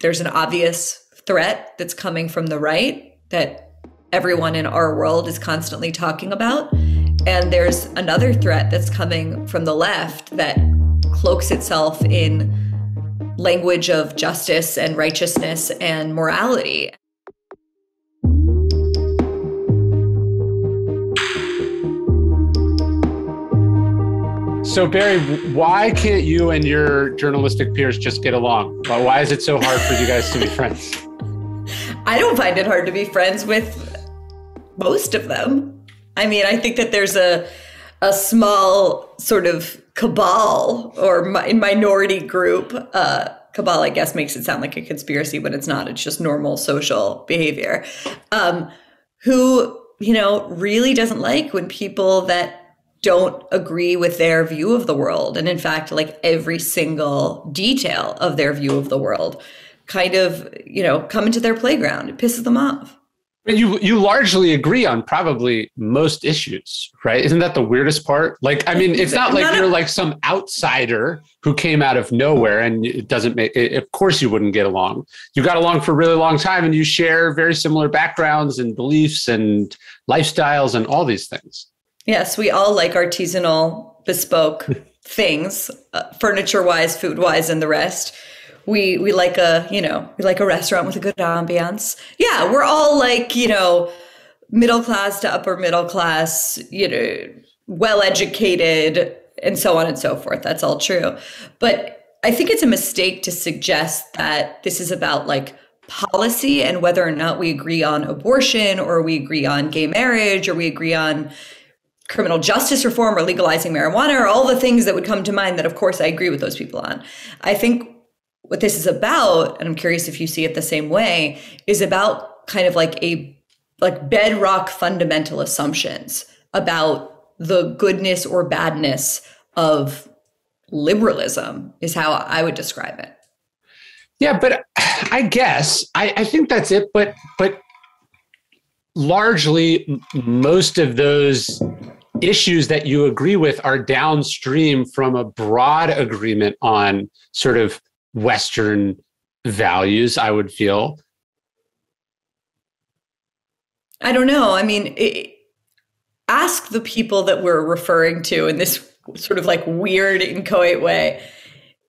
there's an obvious threat that's coming from the right that everyone in our world is constantly talking about. And there's another threat that's coming from the left that cloaks itself in language of justice and righteousness and morality. So, Bari, why can't you and your journalistic peers just get along? Why is it so hard for you guys to be friends? I don't find it hard to be friends with most of them. I mean, I think that there's a a small sort of cabal or mi- minority group. Uh, cabal, I guess, makes it sound like a conspiracy, but it's not. It's just normal social behavior. Um, who you know really doesn't like when people that don't agree with their view of the world, and in fact, like every single detail of their view of the world, kind of you know come into their playground. It pisses them off. You you largely agree on probably most issues, right? Isn't that the weirdest part? Like, I mean, it's not like you're like some outsider who came out of nowhere and it doesn't make. It, of course, you wouldn't get along. You got along for a really long time, and you share very similar backgrounds and beliefs and lifestyles and all these things. Yes, we all like artisanal, bespoke things, uh, furniture wise, food wise, and the rest. We we like a you know we like a restaurant with a good ambiance. Yeah we're all like you know middle class to upper middle class you know well educated and so on and so forth. That's all true. But i think it's a mistake to suggest that this is about like policy and whether or not we agree on abortion or we agree on gay marriage or we agree on criminal justice reform or legalizing marijuana or all the things that would come to mind that of course i agree with those people on i think what this is about, and I'm curious if you see it the same way, is about kind of like a like bedrock fundamental assumptions about the goodness or badness of liberalism is how I would describe it. Yeah, but I guess I, I think that's it. But but largely most of those issues that you agree with are downstream from a broad agreement on sort of Western values, I would feel. I don't know. I mean, it, ask the people that we're referring to in this sort of like weird, inchoate way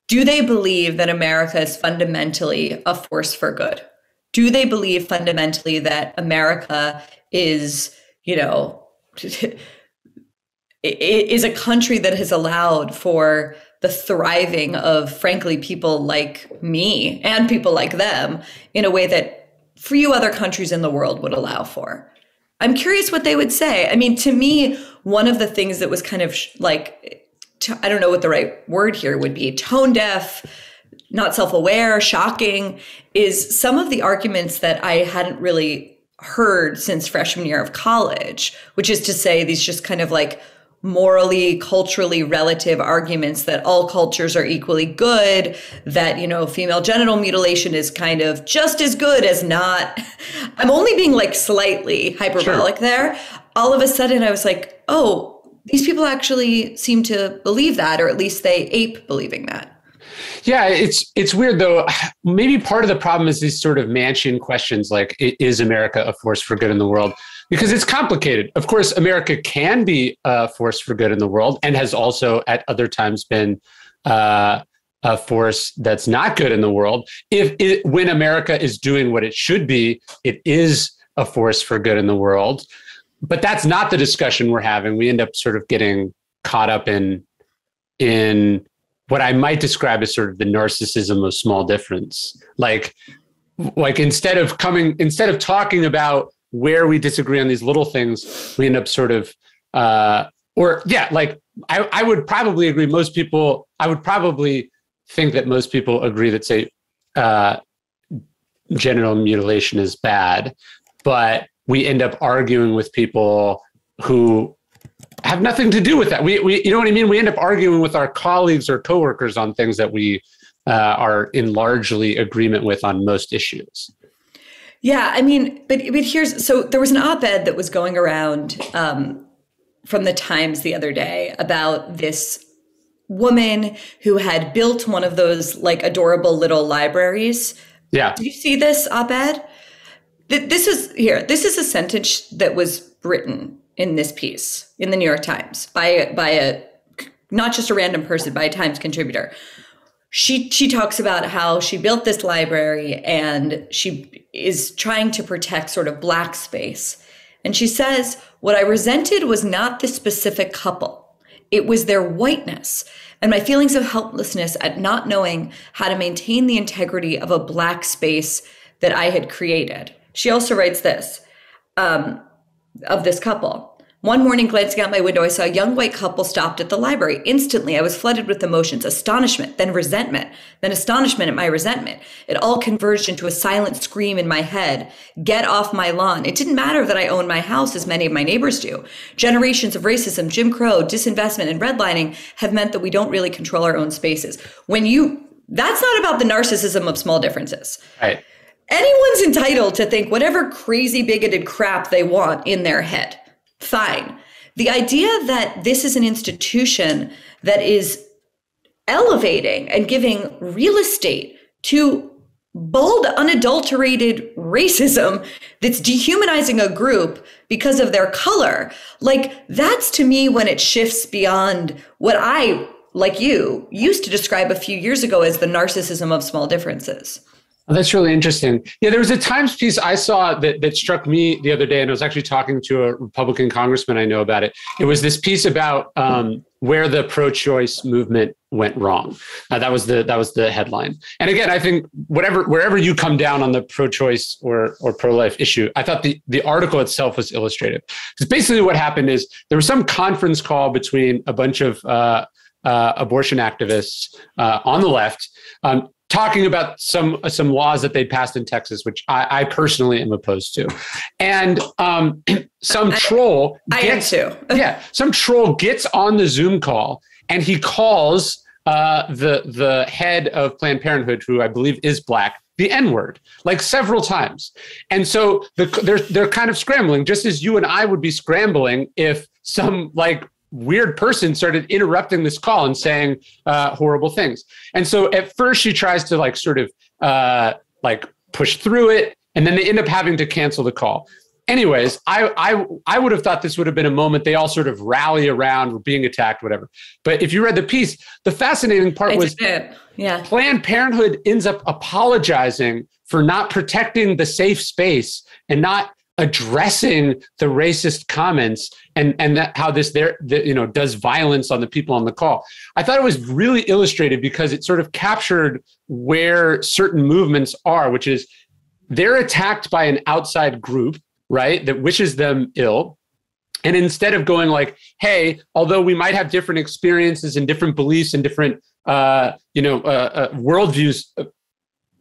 do they believe that America is fundamentally a force for good? Do they believe fundamentally that America is, you know, is a country that has allowed for the thriving of, frankly, people like me and people like them in a way that few other countries in the world would allow for. I'm curious what they would say. I mean, to me, one of the things that was kind of like, I don't know what the right word here would be tone deaf, not self aware, shocking, is some of the arguments that I hadn't really heard since freshman year of college, which is to say, these just kind of like morally culturally relative arguments that all cultures are equally good that you know female genital mutilation is kind of just as good as not i'm only being like slightly hyperbolic sure. there all of a sudden i was like oh these people actually seem to believe that or at least they ape believing that yeah, it's it's weird though. Maybe part of the problem is these sort of mansion questions like is America a force for good in the world? Because it's complicated. Of course, America can be a force for good in the world and has also at other times been uh, a force that's not good in the world. If it, when America is doing what it should be, it is a force for good in the world. But that's not the discussion we're having. We end up sort of getting caught up in in what I might describe as sort of the narcissism of small difference. Like like instead of coming instead of talking about where we disagree on these little things, we end up sort of, uh, or yeah, like I, I would probably agree. Most people, I would probably think that most people agree that say uh, genital mutilation is bad, but we end up arguing with people who have nothing to do with that. We, we, you know what I mean? We end up arguing with our colleagues or coworkers on things that we uh, are in largely agreement with on most issues. Yeah, I mean, but but here's so there was an op-ed that was going around um, from the Times the other day about this woman who had built one of those like adorable little libraries Yeah. Did you see this op-ed? This is here. This is a sentence that was written in this piece in the New York Times by by a not just a random person, by a Times contributor. She she talks about how she built this library and she is trying to protect sort of black space. And she says, "What I resented was not the specific couple. It was their whiteness." and my feelings of helplessness at not knowing how to maintain the integrity of a black space that I had created. She also writes this um, of this couple. One morning, glancing out my window, I saw a young white couple stopped at the library. Instantly, I was flooded with emotions astonishment, then resentment, then astonishment at my resentment. It all converged into a silent scream in my head Get off my lawn. It didn't matter that I owned my house as many of my neighbors do. Generations of racism, Jim Crow, disinvestment, and redlining have meant that we don't really control our own spaces. When you, that's not about the narcissism of small differences. Right. Anyone's entitled to think whatever crazy bigoted crap they want in their head. Fine. The idea that this is an institution that is elevating and giving real estate to bold, unadulterated racism that's dehumanizing a group because of their color, like that's to me when it shifts beyond what I, like you, used to describe a few years ago as the narcissism of small differences. Oh, that's really interesting. Yeah, there was a Times piece I saw that, that struck me the other day, and I was actually talking to a Republican congressman I know about it. It was this piece about um, where the pro-choice movement went wrong. Uh, that was the that was the headline. And again, I think whatever wherever you come down on the pro-choice or or pro-life issue, I thought the the article itself was illustrative. Because basically, what happened is there was some conference call between a bunch of uh, uh, abortion activists uh, on the left. Um, talking about some some laws that they passed in Texas, which I, I personally am opposed to, and um, some I, troll. I gets, am too. yeah, some troll gets on the Zoom call and he calls uh, the the head of Planned Parenthood, who I believe is black, the N word, like several times, and so the, they're they're kind of scrambling, just as you and I would be scrambling if some like weird person started interrupting this call and saying uh, horrible things. And so at first she tries to like sort of uh, like push through it, and then they end up having to cancel the call. Anyways, I I I would have thought this would have been a moment they all sort of rally around, being attacked, whatever. But if you read the piece, the fascinating part I was yeah. Planned Parenthood ends up apologizing for not protecting the safe space and not addressing the racist comments and and that how this there the, you know does violence on the people on the call. I thought it was really illustrated because it sort of captured where certain movements are which is they're attacked by an outside group right that wishes them ill. And instead of going like hey although we might have different experiences and different beliefs and different uh, you know uh, uh, worldviews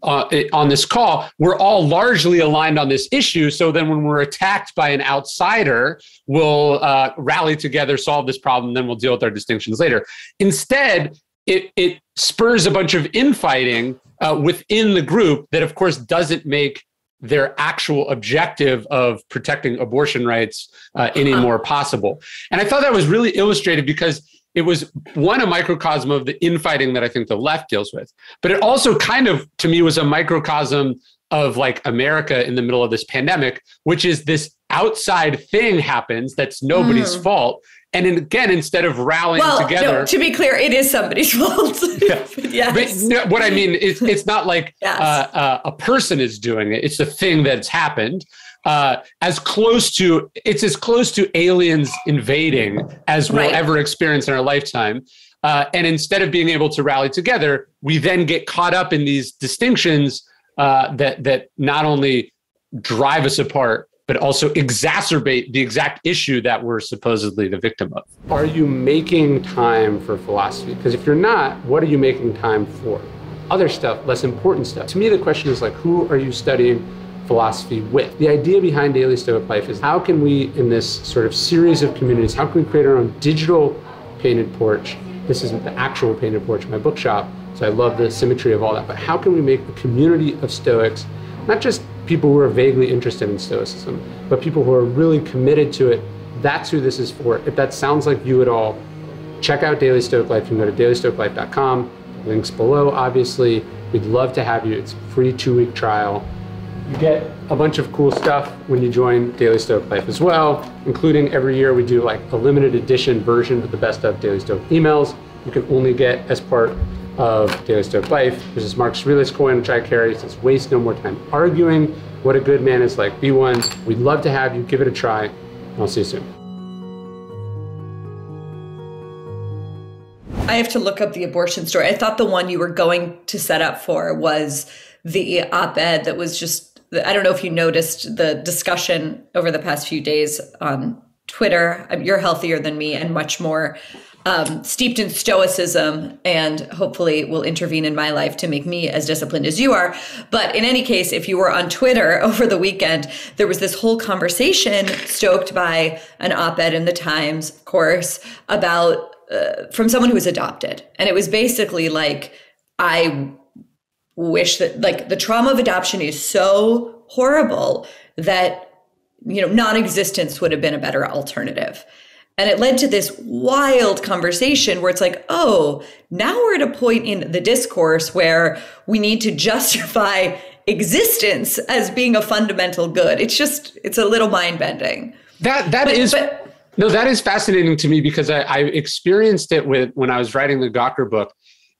uh, on this call, we're all largely aligned on this issue. So then, when we're attacked by an outsider, we'll uh, rally together, solve this problem, then we'll deal with our distinctions later. Instead, it, it spurs a bunch of infighting uh, within the group that, of course, doesn't make their actual objective of protecting abortion rights uh, any more possible. And I thought that was really illustrated because it was one a microcosm of the infighting that I think the left deals with, but it also kind of to me was a microcosm of like America in the middle of this pandemic, which is this outside thing happens that's nobody's mm. fault. And again, instead of rallying well, together, no, to be clear, it is somebody's fault. yeah. yes. But no, what I mean is, it's not like yes. uh, uh, a person is doing it; it's the thing that's happened uh, as close to it's as close to aliens invading as we'll right. ever experience in our lifetime. Uh, and instead of being able to rally together, we then get caught up in these distinctions uh, that that not only drive us apart but also exacerbate the exact issue that we're supposedly the victim of. Are you making time for philosophy? Because if you're not, what are you making time for? Other stuff, less important stuff. To me, the question is like, who are you studying? Philosophy with. The idea behind Daily Stoic Life is how can we, in this sort of series of communities, how can we create our own digital painted porch? This isn't the actual painted porch in my bookshop, so I love the symmetry of all that. But how can we make a community of Stoics, not just people who are vaguely interested in Stoicism, but people who are really committed to it? That's who this is for. If that sounds like you at all, check out Daily Stoic Life. You can go to dailystoiclife.com. Links below, obviously. We'd love to have you. It's a free two week trial. You get a bunch of cool stuff when you join Daily Stoic Life as well, including every year we do like a limited edition version of the best of Daily Stoic emails. You can only get as part of Daily Stoic Life. This Marcus Aurelius coin, which I carry. It says, waste no more time arguing what a good man is like. Be one. We'd love to have you. Give it a try. I'll see you soon. I have to look up the abortion story. I thought the one you were going to set up for was the op ed that was just I don't know if you noticed the discussion over the past few days on Twitter. Um, you're healthier than me and much more um, steeped in stoicism, and hopefully will intervene in my life to make me as disciplined as you are. But in any case, if you were on Twitter over the weekend, there was this whole conversation stoked by an op ed in the Times, of course, about uh, from someone who was adopted. And it was basically like, I wish that like the trauma of adoption is so horrible that you know non-existence would have been a better alternative. And it led to this wild conversation where it's like oh now we're at a point in the discourse where we need to justify existence as being a fundamental good. It's just it's a little mind-bending. That that but, is. But, no that is fascinating to me because I, I experienced it with when i was writing the gawker book.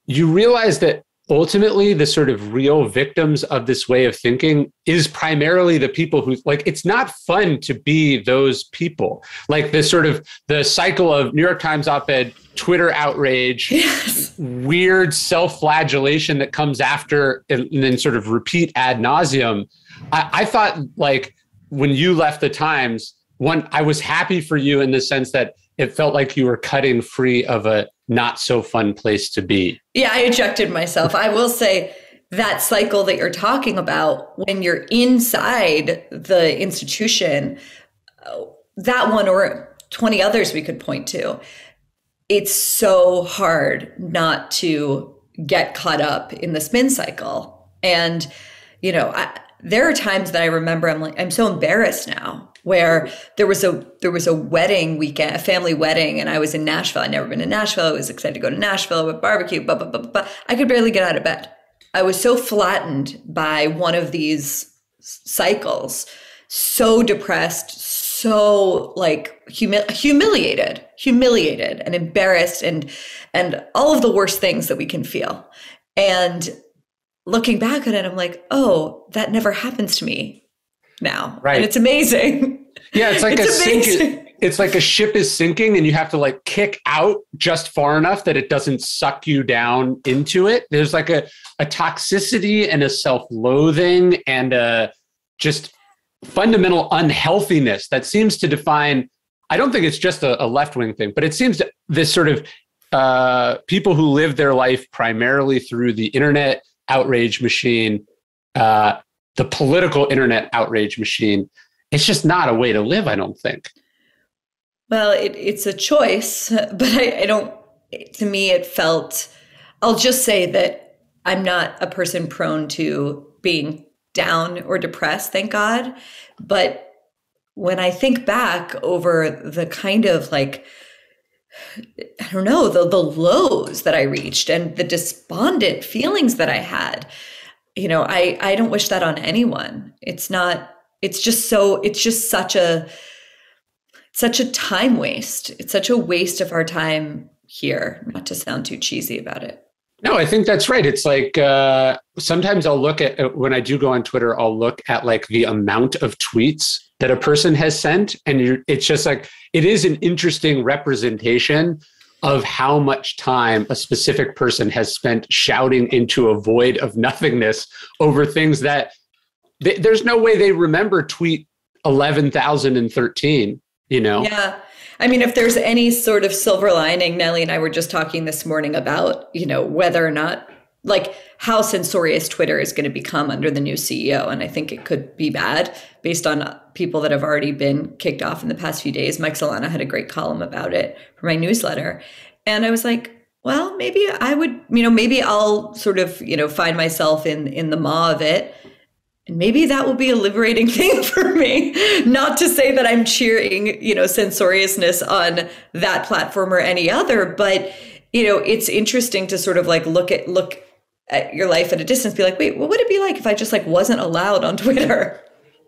You realize that ultimately the sort of real victims of this way of thinking is primarily the people who like it's not fun to be those people like the sort of the cycle of new york times op-ed twitter outrage yes. weird self-flagellation that comes after and then sort of repeat ad nauseum I, I thought like when you left the times one i was happy for you in the sense that it felt like you were cutting free of a not so fun place to be. Yeah, I ejected myself. I will say that cycle that you're talking about when you're inside the institution, uh, that one or 20 others we could point to, it's so hard not to get caught up in the spin cycle. And, you know, I, there are times that I remember I'm like, I'm so embarrassed now where there was a there was a wedding weekend, a family wedding, and I was in Nashville. I'd never been to Nashville. I was excited to go to Nashville with barbecue. But but but but I could barely get out of bed. I was so flattened by one of these cycles, so depressed, so like humi- humiliated, humiliated, and embarrassed, and and all of the worst things that we can feel. And looking back at it, I'm like, oh, that never happens to me now. Right. And it's amazing. Yeah, it's like it's a sinking. It's like a ship is sinking and you have to like kick out just far enough that it doesn't suck you down into it. There's like a, a toxicity and a self-loathing and a just fundamental unhealthiness that seems to define I don't think it's just a, a left-wing thing, but it seems to, this sort of uh, people who live their life primarily through the internet outrage machine uh, the political internet outrage machine. It's just not a way to live, I don't think. Well, it, it's a choice, but I, I don't, to me, it felt, I'll just say that I'm not a person prone to being down or depressed, thank God. But when I think back over the kind of like, I don't know, the, the lows that I reached and the despondent feelings that I had, you know i i don't wish that on anyone it's not it's just so it's just such a such a time waste. It's such a waste of our time here not to sound too cheesy about it. No i think that's right. It's like uh sometimes i'll look at when i do go on twitter i'll look at like the amount of tweets that a person has sent and it's just like it is an interesting representation of how much time a specific person has spent shouting into a void of nothingness over things that they, there's no way they remember tweet 11,013, you know? Yeah. I mean, if there's any sort of silver lining, Nellie and I were just talking this morning about, you know, whether or not, like, how censorious Twitter is going to become under the new CEO. And I think it could be bad based on people that have already been kicked off in the past few days. Mike Solana had a great column about it for my newsletter. And I was like, well, maybe I would, you know, maybe I'll sort of, you know, find myself in in the maw of it. And maybe that will be a liberating thing for me. Not to say that I'm cheering, you know, censoriousness on that platform or any other, but you know, it's interesting to sort of like look at look at your life at a distance be like, wait, what would it be like if I just like wasn't allowed on Twitter?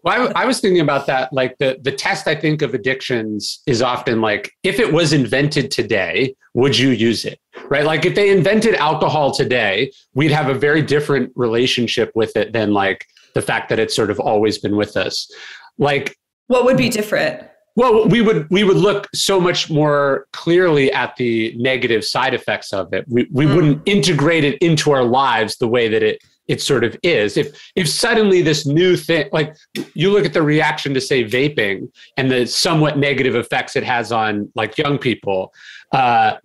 Well, I, I, was thinking about that. Like the the test, I think of addictions is often like, if it was invented today, would you use it? Right? Like if they invented alcohol today, we'd have a very different relationship with it than like the fact that it's sort of always been with us. Like, what would be different? Well, we would we would look so much more clearly at the negative side effects of it. We we mm. wouldn't integrate it into our lives the way that it it sort of is. If if suddenly this new thing, like you look at the reaction to say vaping and the somewhat negative effects it has on like young people, uh,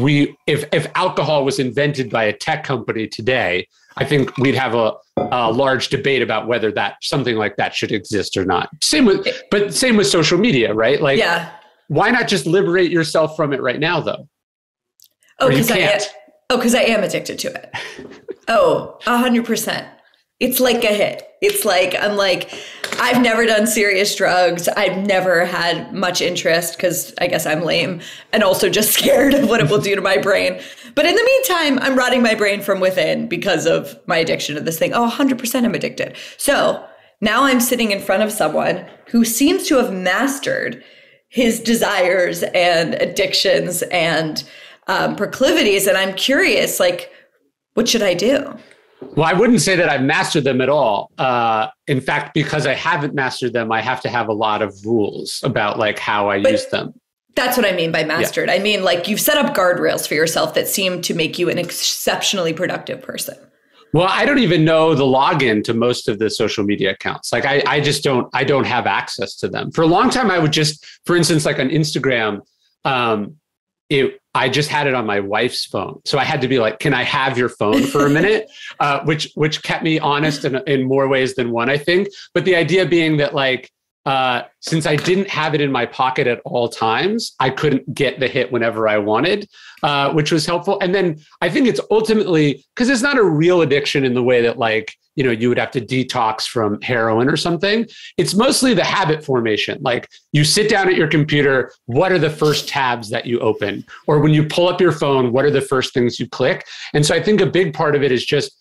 we if if alcohol was invented by a tech company today, I think we'd have a, a large debate about whether that something like that should exist or not. Same with, but same with social media, right? Like, yeah. Why not just liberate yourself from it right now, though? Oh, because I oh, because I am addicted to it. Oh, a hundred percent. It's like a hit. It's like I'm like I've never done serious drugs. I've never had much interest because I guess I'm lame and also just scared of what it will do to my brain. But in the meantime, I'm rotting my brain from within because of my addiction to this thing. Oh, 100% I'm addicted. So now I'm sitting in front of someone who seems to have mastered his desires and addictions and um, proclivities. And I'm curious, like, what should I do? Well, I wouldn't say that I've mastered them at all. Uh, in fact, because I haven't mastered them, I have to have a lot of rules about like how I but use them. That's what I mean by mastered. Yeah. I mean like you've set up guardrails for yourself that seem to make you an exceptionally productive person. Well, I don't even know the login to most of the social media accounts. Like I, I just don't, I don't have access to them. For a long time, I would just, for instance, like on Instagram, um, it I just had it on my wife's phone, so I had to be like, "Can I have your phone for a minute?" uh, which which kept me honest in in more ways than one, I think. But the idea being that like uh, since I didn't have it in my pocket at all times, I couldn't get the hit whenever I wanted, uh, which was helpful. And then I think it's ultimately because it's not a real addiction in the way that like you know you would have to detox from heroin or something. It's mostly the habit formation. Like you sit down at your computer, what are the first tabs that you open, or when you pull up your phone, what are the first things you click? And so I think a big part of it is just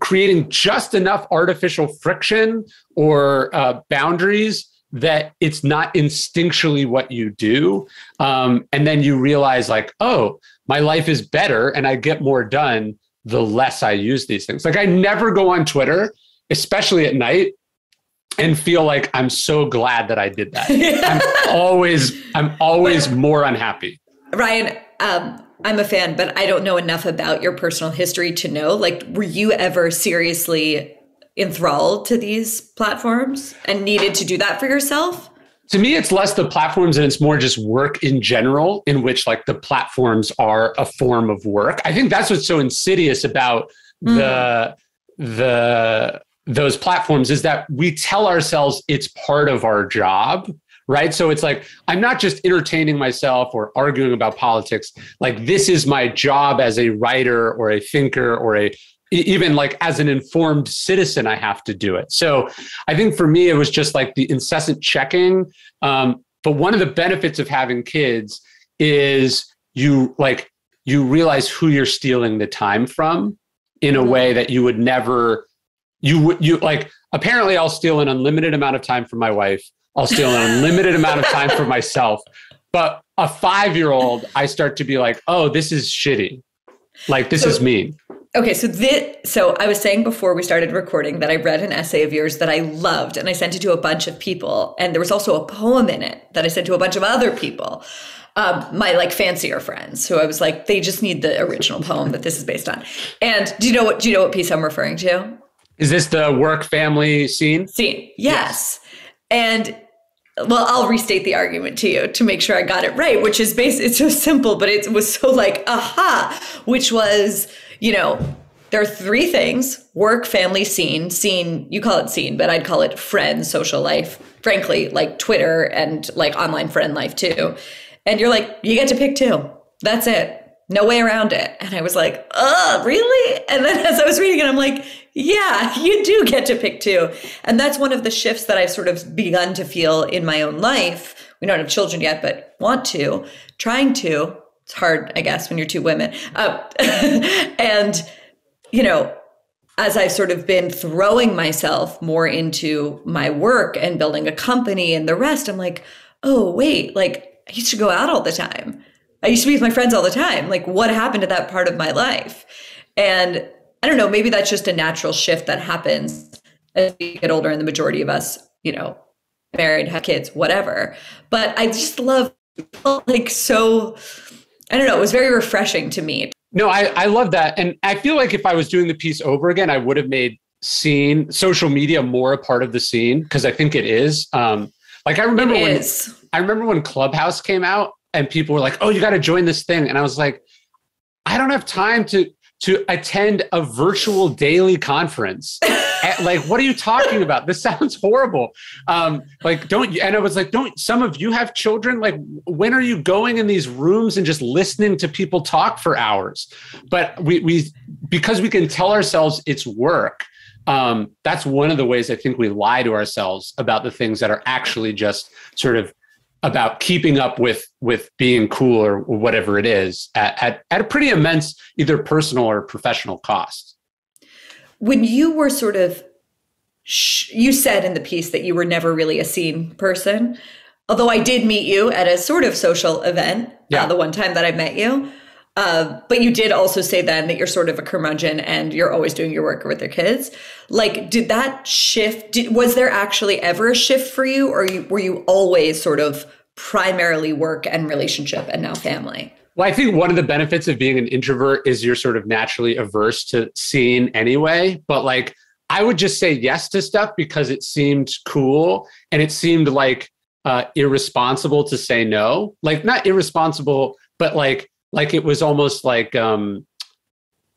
creating just enough artificial friction or uh, boundaries that it's not instinctually what you do. Um, and then you realize, like, oh, my life is better and I get more done the less I use these things. Like, I never go on Twitter, especially at night, and feel like I'm so glad that I did that. I'm always, I'm always more unhappy. Ryan, um, I'm a fan, but I don't know enough about your personal history to know. Like, were you ever seriously enthralled to these platforms and needed to do that for yourself? To me, it's less the platforms and it's more just work in general, in which like the platforms are a form of work. I think that's what's so insidious about mm. the the those platforms is that we tell ourselves it's part of our job right? So it's like, I'm not just entertaining myself or arguing about politics. Like, this is my job as a writer or a thinker or a even like as an informed citizen, I have to do it. So I think for me, it was just like the incessant checking. Um, but one of the benefits of having kids is you like, you realize who you're stealing the time from in a mm-hmm. way that you would never, you would, you like, apparently I'll steal an unlimited amount of time from my wife I'll steal an unlimited amount of time for myself. But a five year old, I start to be like, oh, this is shitty. Like, this so, is mean. Okay, so this, so I was saying before we started recording that I read an essay of yours that I loved and I sent it to a bunch of people. And there was also a poem in it that I sent to a bunch of other people. Um, my like fancier friends who I was like, they just need the original poem that this is based on. And do you know what do you know what piece I'm referring to? Is this the work family scene? Scene. Yes. yes. And well, I'll restate the argument to you to make sure I got it right, which is basically it's so simple, but it was so like, aha, which was, you know, there are three things work, family, scene. Scene, you call it scene, but I'd call it friend, social life, frankly, like Twitter and like online friend life too. And you're like, you get to pick two. That's it. No way around it. And I was like, oh, really? And then as I was reading it, I'm like, yeah, you do get to pick two. And that's one of the shifts that I've sort of begun to feel in my own life. We don't have children yet, but want to, trying to. It's hard, I guess, when you're two women. Uh, and you know, as I've sort of been throwing myself more into my work and building a company and the rest, I'm like, oh, wait, like I used to go out all the time. I used to be with my friends all the time. Like, what happened to that part of my life? And I don't know, maybe that's just a natural shift that happens as we get older and the majority of us, you know, married, have kids, whatever. But I just love like so I don't know, it was very refreshing to me. No, I, I love that. And I feel like if I was doing the piece over again, I would have made scene social media more a part of the scene because I think it is. Um, like I remember It when is. I remember when Clubhouse came out and people were like, "Oh, you got to join this thing," and I was like, "I don't have time to to attend a virtual daily conference." Like, what are you talking about? This sounds horrible. Um, like, don't and I was like, don't some of you have children? Like, when are you going in these rooms and just listening to people talk for hours? But we we because we can tell ourselves it's work. Um, that's one of the ways I think we lie to ourselves about the things that are actually just sort of about keeping up with with being cool or whatever it is at, at, at a pretty immense either personal or professional cost when you were sort of sh- you said in the piece that you were never really a scene person although i did meet you at a sort of social event Yeah. uh, the one time that i met you uh, but you did also say then that you're sort of a curmudgeon and you're always doing your work with your kids. Like did that shift did, was there actually ever a shift for you or you, were you always sort of primarily work and relationship and now family? Well i think one of the benefits of being an introvert is you're sort of naturally averse to seeing anyway. But like i would just say yes to stuff because it seemed cool and it seemed like uh, irresponsible to say no. Like not irresponsible but like like it was almost like um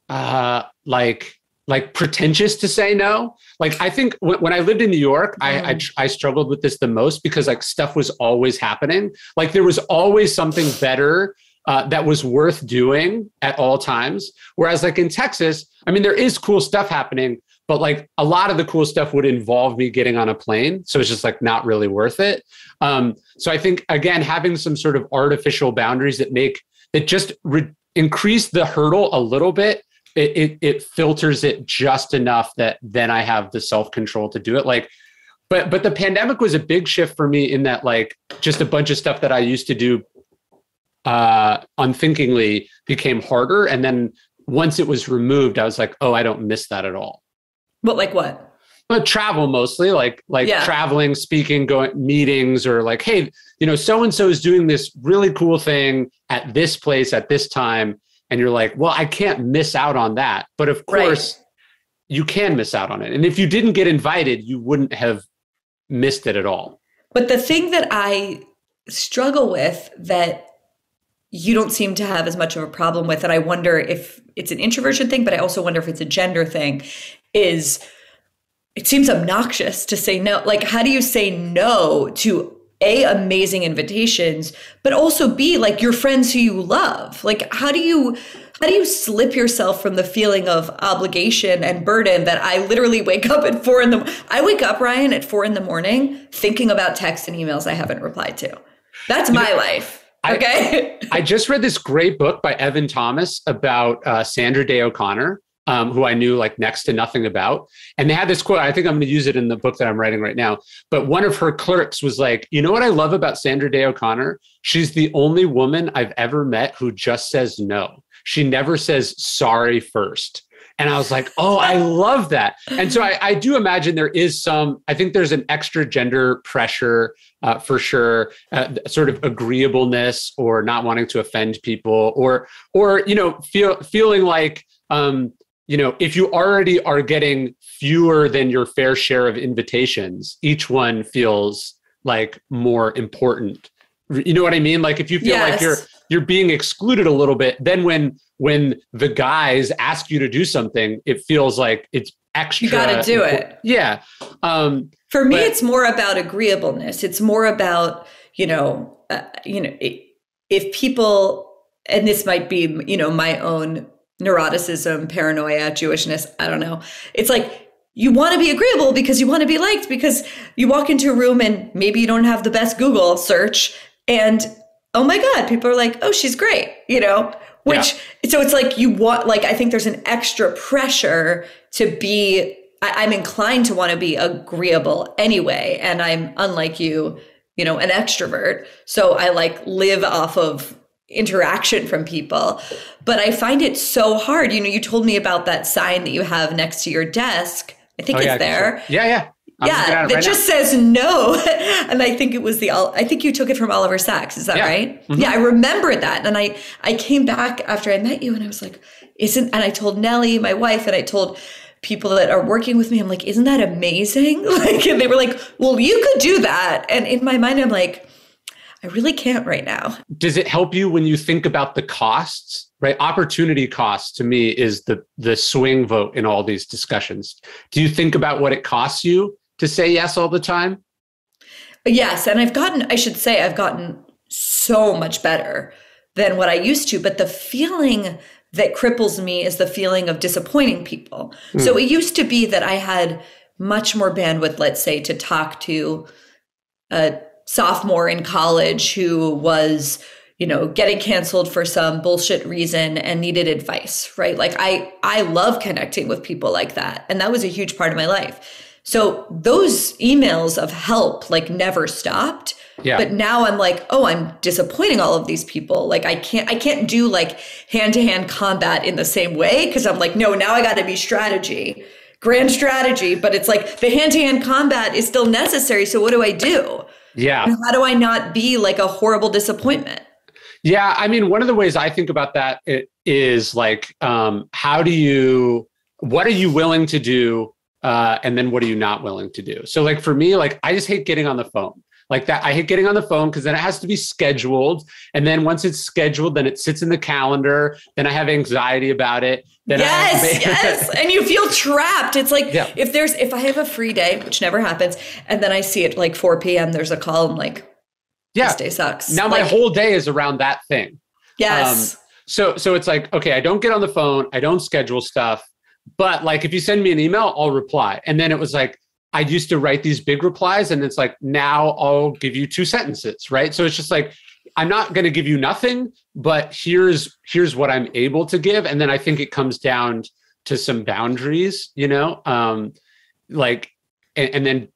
uh like like pretentious to say no. Like i think when, when i lived in new york I, I Mm. tr- I struggled with this the most because like stuff was always happening. Like there was always something better uh, that was worth doing at all times. Whereas like in texas i mean there is cool stuff happening but like a lot of the cool stuff would involve me getting on a plane so it's just like not really worth it. Um, so i think again having some sort of artificial boundaries that make that just re- increase the hurdle a little bit. It, it it filters it just enough that then i have the self-control to do it. Like but but the pandemic was a big shift for me in that like just a bunch of stuff that i used to do uh unthinkingly became harder. And then once it was removed i was like oh i don't miss that at all. But like what but travel mostly like like Yeah. traveling speaking going meetings or like hey you know so and so is doing this really cool thing at this place at this time and you're like well i can't miss out on that but of Right. course you can miss out on it and if you didn't get invited you wouldn't have missed it at all But the thing that I struggle with that you don't seem to have as much of a problem with, and I wonder if it's an introversion thing, but I also wonder if it's a gender thing, is it seems obnoxious to say no. Like, how do you say no to A, amazing invitations, but also B, like your friends who you love? Like, how do you how do you slip yourself from the feeling of obligation and burden that I literally wake up at four in the I wake up, Ryan, at four in the morning thinking about texts and emails I haven't replied to. That's my life. I- Okay. I just read this great book by Evan Thomas about uh, Sandra Day O'Connor, um, who I knew like next to nothing about. And they had this quote. I think I'm going to use it in the book that I'm writing right now. But one of her clerks was like, "You know what I love about Sandra Day O'Connor? She's the only woman I've ever met who just says no. She never says sorry first. And I was like, oh, I love that. And so I, I do imagine there is some, I think there's an extra gender pressure uh, for sure, uh, sort of agreeableness or not wanting to offend people or, or, you know, feel, feeling like, um, you know, if you already are getting fewer than your fair share of invitations, each one feels like more important. You know what I mean? Like if you feel like you're you're being excluded a little bit, then when when the guys ask you to do something, it feels like it's extra. You gotta do impor- it. Yeah. Um, For me, But- it's more about agreeableness. It's more about you know, uh, you know, if people, and this might be you know my own neuroticism, paranoia, Jewishness. I don't know. It's like you want to be agreeable because you want to be liked because you walk into a room and maybe you don't have the best Google search and oh my god, people are like, oh, she's great, you know. Which so it's like you want like i think there's an extra pressure to be I, i'm inclined to want to be agreeable anyway and i'm unlike you you know an extrovert so i like live off of interaction from people. But i find it so hard. You know you told me about that sign that you have next to your desk. I think Oh, it's yeah, there. Yeah, yeah. I'm yeah it that right just says no. And i think it was the i think you took it from oliver sacks. Is that Yeah. right? Mhm. yeah i remember that. And i i came back after i met you and i was like isn't and i told nellie my wife and i told people that are working with me. I'm like isn't that amazing? Like and they were like well you could do that. And in my mind i'm like i really can't right now. Does it help you when you think about the costs right? Opportunity cost to me is the the swing vote in all these discussions. Do you think about what it costs you to say yes all the time? Yes, and I've gotten, I should say, I've gotten so much better than what I used to, but the feeling that cripples me is the feeling of disappointing people. Hmm. So it used to be that I had much more bandwidth, let's say, to talk to a sophomore in college who was you know getting canceled for some bullshit reason and needed advice right? Like i i love connecting with people like that and that was a huge part of my life. So those emails of help like never stopped Yeah. but now i'm like oh i'm disappointing all of these people. Like i can't i can't do like hand-to-hand combat in the same way because i'm like no now i got to be strategy grand strategy. But it's like the hand-to-hand combat is still necessary so what do i do yeah how do I not be like a horrible disappointment? Yeah, I mean, one of the ways I think about that i- like, um, how do you, what are you willing to do, uh, and then what are you not willing to do? So, like for me, like I just hate getting on the phone. Like that, I hate getting on the phone because then it has to be scheduled, and then once it's scheduled, then it sits in the calendar. Then I have anxiety about it. Then I yes, to- yes. And you feel trapped. It's like Yeah. if there's if I have a free day, which never happens, and then I see it like 4 p.m. There's a call. I'm like, yeah. this day sucks. Now my whole day is around that thing. yes. Um, so so it's like, okay, I don't get on the phone, I don't schedule stuff, but like if you send me an email, I'll reply. And then it was like I used to write these big replies and it's like now I'll give you two sentences, right? So it's just like I'm not going to give you nothing, but here's here's what I'm able to give and then I think it comes down to some boundaries, you know? Um like and, and then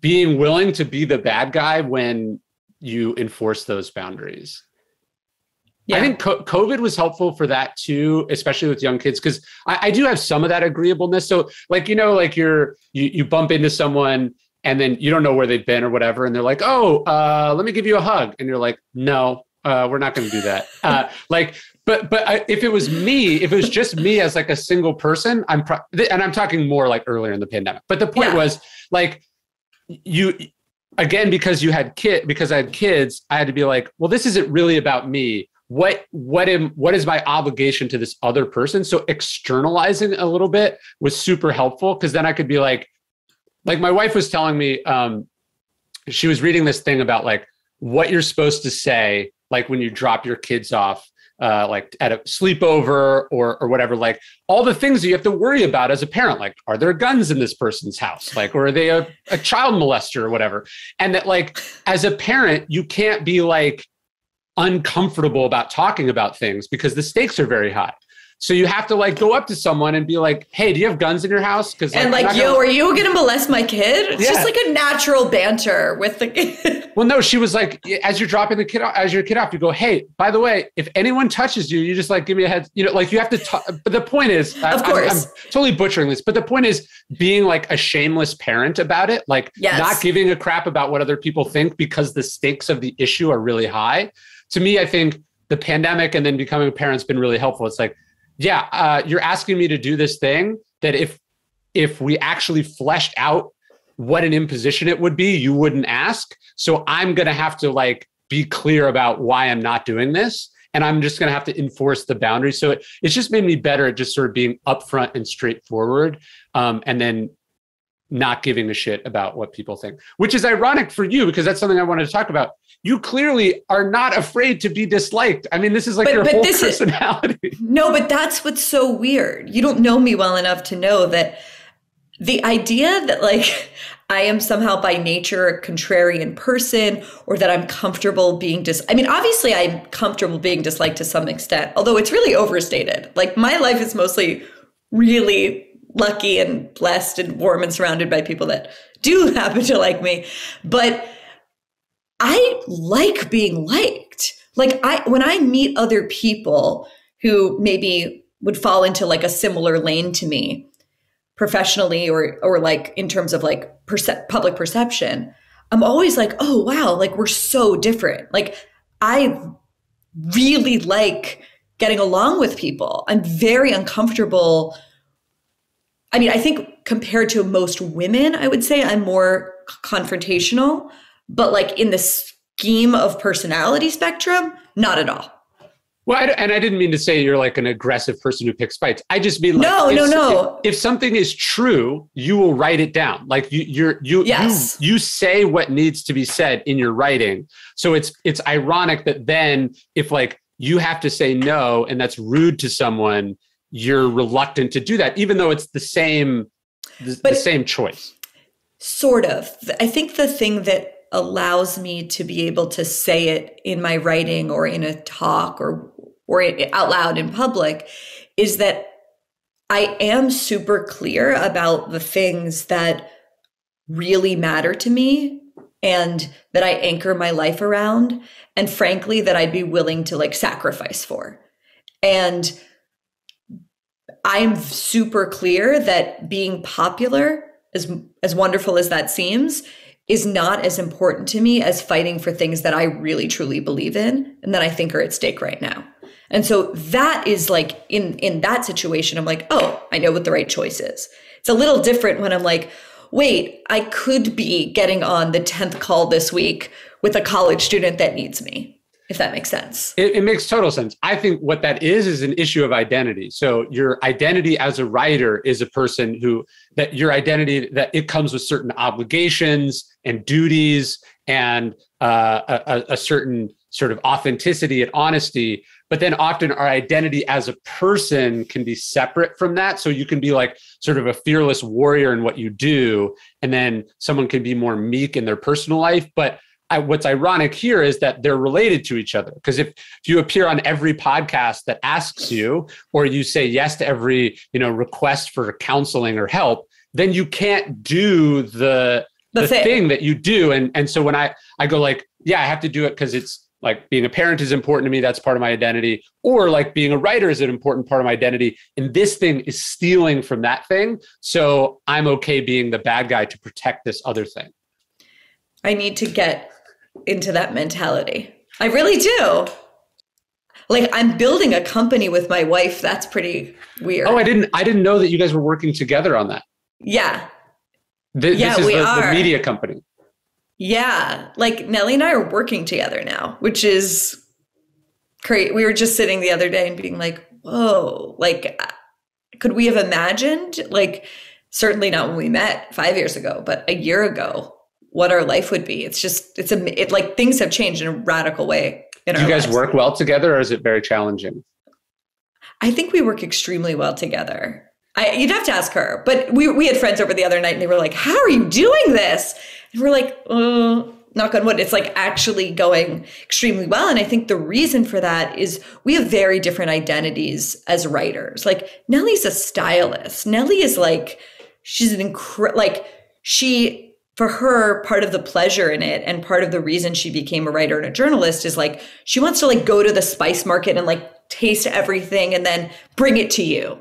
being willing to be the bad guy when you enforce those boundaries. Yeah. I think COVID was helpful for that too, especially with young kids, because I, I do have some of that agreeableness. So, like you know, like you're you you bump into someone and then you don't know where they've been or whatever, and they're like, "Oh, uh, let me give you a hug," and you're like, "No, uh, we're not going to do that." Uh, like, but but I, if it was me, if it was just me as like a single person, I'm pro- and I'm talking more like earlier in the pandemic. But the point Yeah. was like you again because you had kid because I had kids, I had to be like, well, this isn't really about me. What what am what is my obligation to this other person? So externalizing a little bit was super helpful because then I could be like, like my wife was telling me, um, she was reading this thing about like what you're supposed to say, like when you drop your kids off, uh, like at a sleepover or or whatever, like all the things that you have to worry about as a parent, like are there guns in this person's house, like or are they a, a child molester or whatever, and that like as a parent you can't be like uncomfortable about talking about things because the stakes are very high. So you have to like go up to someone and be like, "Hey, do you have guns in your house?" Because and like, yo, are you gonna molest my kid? It's Yeah. just like a natural banter with the kid. Well, no, she was like, as you're dropping the kid off, as your kid off, you go, hey, by the way, if anyone touches you, you just like give me a head, you know, like you have to talk. But the point is, I- Of I'm- course. I'm, totally butchering this, but the point is being like a shameless parent about it, like Yes. not giving a crap about what other people think because the stakes of the issue are really high. To me, I think the pandemic and then becoming a parent's been really helpful. It's like, yeah, uh, you're asking me to do this thing that if if we actually fleshed out what an imposition it would be, you wouldn't ask. So I'm to have to like be clear about why I'm not doing this. And I'm just to have to enforce the boundaries. So it, it's just made me better at just sort of being upfront and straightforward. Um, and then not giving a shit about what people think, which is ironic for you because that's something I wanted to talk about. You clearly are not afraid to be disliked. I mean, this is like But- your but whole this is- personality. No, but that's what's so weird. You don't know me well enough to know that the idea that like I am somehow by nature a contrarian person or that I'm comfortable being dis I mean obviously I'm comfortable being disliked to some extent although it's really overstated like my life is mostly really lucky and blessed and warm and surrounded by people that do happen to like me. But I like being liked. Like I when I meet other people who maybe would fall into like a similar lane to me professionally or or like in terms of like perce- public perception i'm always like oh wow like we're so different. Like i really like getting along with people. I'm very uncomfortable i mean i think compared to most women i would say i'm more confrontational but like in the scheme of personality spectrum not at all well, I, and I didn't mean to say you're like an aggressive person who picks fights. I just mean like, no, if, no, no. If, if, something is true, you will write it down. Like you, you're you, yes. you you say what needs to be said in your writing. So it's it's ironic that then if like you have to say no and that's rude to someone, you're reluctant to do that, even though it's the same the, the same choice. Sort of. I think the thing that allows me to be able to say it in my writing or in a talk or or out loud in public is that I am super clear about the things that really matter to me and that I anchor my life around and frankly that I'd be willing to like sacrifice for. And I'm super clear that being popular as as wonderful as that seems is not as important to me as fighting for things that I really truly believe in and that I think are at stake right now. And so that is like in in that situation I'm like, "Oh, I know what the right choice is." It's a little different when I'm like, "Wait, I could be getting on the 10th call this week with a college student that needs me." If that makes sense. It, it makes total sense. I think what that is is an issue of identity. So your identity as a writer is a person who that your identity that it comes with certain obligations and duties and uh, a, a certain sort of authenticity and honesty but then often our identity as a person can be separate from that so you can be like sort of a fearless warrior in what you do and then someone can be more meek in their personal life but I, what's ironic here is that they're related to each other. Because if, if you appear on every podcast that asks you or you say yes to every you know request for counseling or help then you can't do the the, the thing. thing that you do. And and so when i i go like yeah i have to do it because it's like being a parent is important to me that's part of my identity or like being a writer is an important part of my identity and this thing is stealing from that thing. So i'm okay being the bad guy to protect this other thing. I need to get into that mentality. I really do. Like i'm building a company with my wife. That's pretty weird. Oh i didn't i didn't know that you guys were working together on that. Yeah. Th- yeah, this is we the, are. the media company. Yeah, like Nellie and I are working together now, which is great. We were just sitting the other day and being like, whoa, like, uh, could we have imagined, like, certainly not when we met five years ago, but a year ago, what our life would be? It's just, it's a, it like things have changed in a radical way. Do you guys lives. work well together or is it very challenging? I think we work extremely well together. I, you'd have to ask her, but we, we had friends over the other night and they were like, how are you doing this? And we're like, oh, knock on wood, it's like actually going extremely well. And I think the reason for that is we have very different identities as writers. Like Nellie's a stylist. Nellie is like, she's an incredible, like she, for her, part of the pleasure in it and part of the reason she became a writer and a journalist is like, she wants to like go to the spice market and like taste everything and then bring it to you.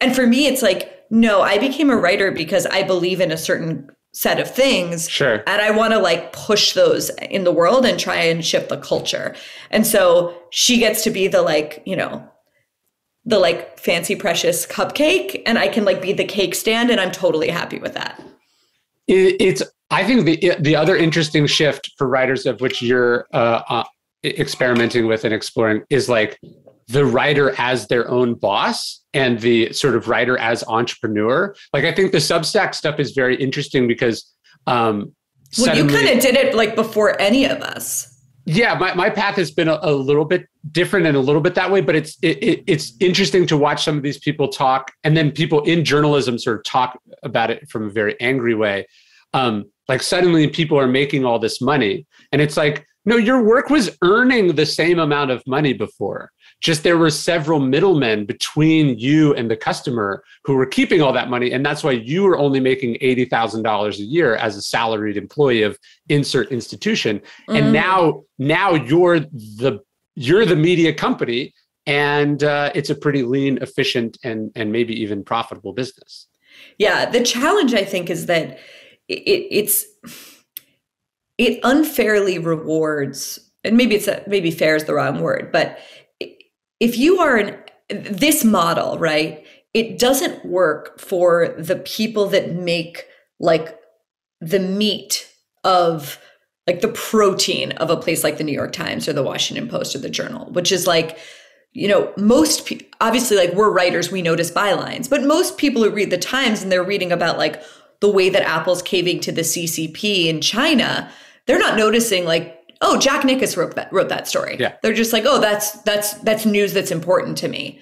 And for me, it's like, no, I became a writer because I believe in a certain set of things. Sure. And I want to like push those in the world and try and shift the culture. And so she gets to be the like, you know, the like fancy precious cupcake and I can like be the cake stand and I'm totally happy with that. It's I think the the other interesting shift for writers of which you're uh, uh, experimenting with and exploring is like the writer as their own boss and the sort of writer as entrepreneur. Like I think the Substack stuff is very interesting because um well, you kind of did it like before any of us. Yeah, my, my path has been a, a, little bit different and a little bit that way, but it's it, it, it's interesting to watch some of these people talk, and then people in journalism sort of talk about it from a very angry way. Um, like suddenly people are making all this money, and it's like, no, your work was earning the same amount of money before just there were several middlemen between you and the customer who were keeping all that money. And that's why you were only making $80000 a year as a salaried employee of insert institution. Mm. and now now you're the you're the media company and uh, it's a pretty lean efficient and and maybe even profitable business. Yeah the challenge i think is that it, it's it unfairly rewards and maybe it's a, maybe fair is the wrong word but if you are an this model, right? It doesn't work for the people that make like the meat of like the protein of a place like the New York Times or the Washington Post or the Journal, which is like, you know, most pe- obviously like we're writers, we notice bylines, but most people who read the Times and they're reading about like the way that Apple's caving to the CCP in China, they're not noticing like oh, Jack Nicas wrote that wrote that story. Yeah. They're just like, oh, that's that's that's news that's important to me.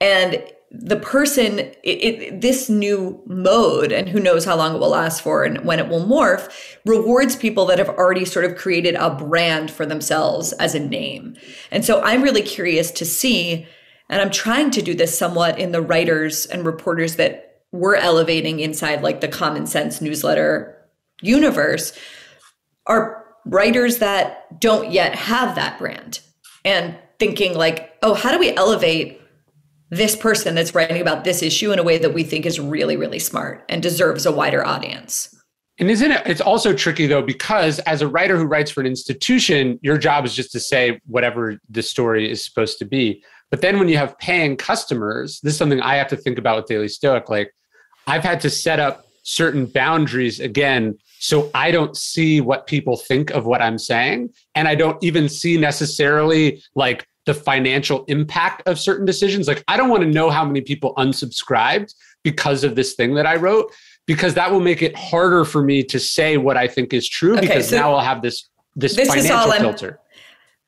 And the person, it, it, this new mode, and who knows how long it will last for and when it will morph, rewards people that have already sort of created a brand for themselves as a name. And so I'm really curious to see, and I'm trying to do this somewhat in the writers and reporters that we're elevating inside like the common sense newsletter universe are writers that don't yet have that brand and thinking like, oh, how do we elevate this person that's writing about this issue in a way that we think is really, really smart and deserves a wider audience? And isn't it? It's also tricky though, because as a writer who writes for an institution, your job is just to say whatever the story is supposed to be. But then when you have paying customers, this is something I have to think about with Daily Stoic. Like I've had to set up certain boundaries again so I don't see what people think of what I'm saying. And I don't even see necessarily like the financial impact of certain decisions. Like, I don't want to know how many people unsubscribed because of this thing that I wrote, because that will make it harder for me to say what I think is true okay, because so now I'll have this this, this financial filter.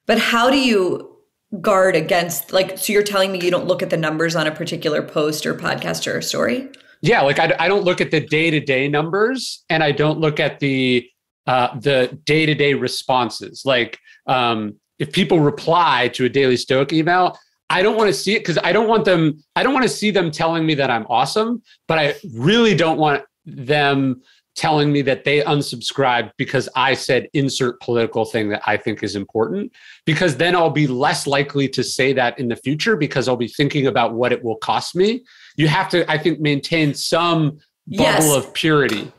But how do you guard against like so you're telling me you don't look at the numbers on a particular post or podcast or story? Yeah like I, I don't look at the day-to-day numbers and i don't look at the uh, the day-to-day responses like um, if people reply to a daily stoic email i don't want to see it because i don't want them i don't want to see them telling me that i'm awesome but i really don't want them telling me that they unsubscribed because I said insert political thing that I think is important, because then I'll be less likely to say that in the future because I'll be thinking about what it will cost me. You have to, I think, maintain some bubble yes. of purity.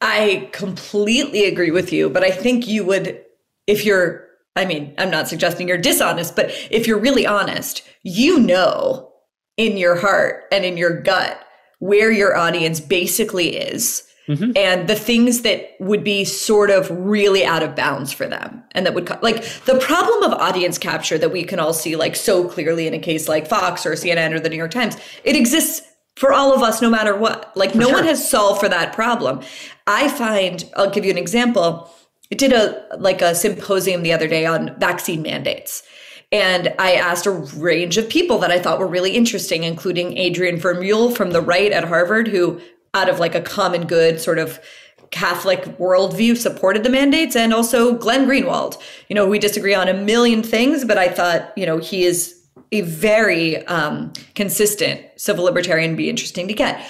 I completely agree with you, but I think you would, if you're, I mean, I'm not suggesting you're dishonest, but if you're really honest, you know in your heart and in your gut where your audience basically is Mm-hmm. and the things that would be sort of really out of bounds for them and that would like the problem of audience capture that we can all see like so clearly in a case like Fox or CNN or the New York Times it exists for all of us no matter what like for no sure. one has solved for that problem i find i'll give you an example i did a like a symposium the other day on vaccine mandates and I asked a range of people that I thought were really interesting, including Adrian Vermeule from the right at Harvard, who out of like a common good sort of Catholic worldview supported the mandates, and also Glenn Greenwald. You know, we disagree on a million things, but I thought, you know, he is a very um, consistent civil libertarian, be interesting to get.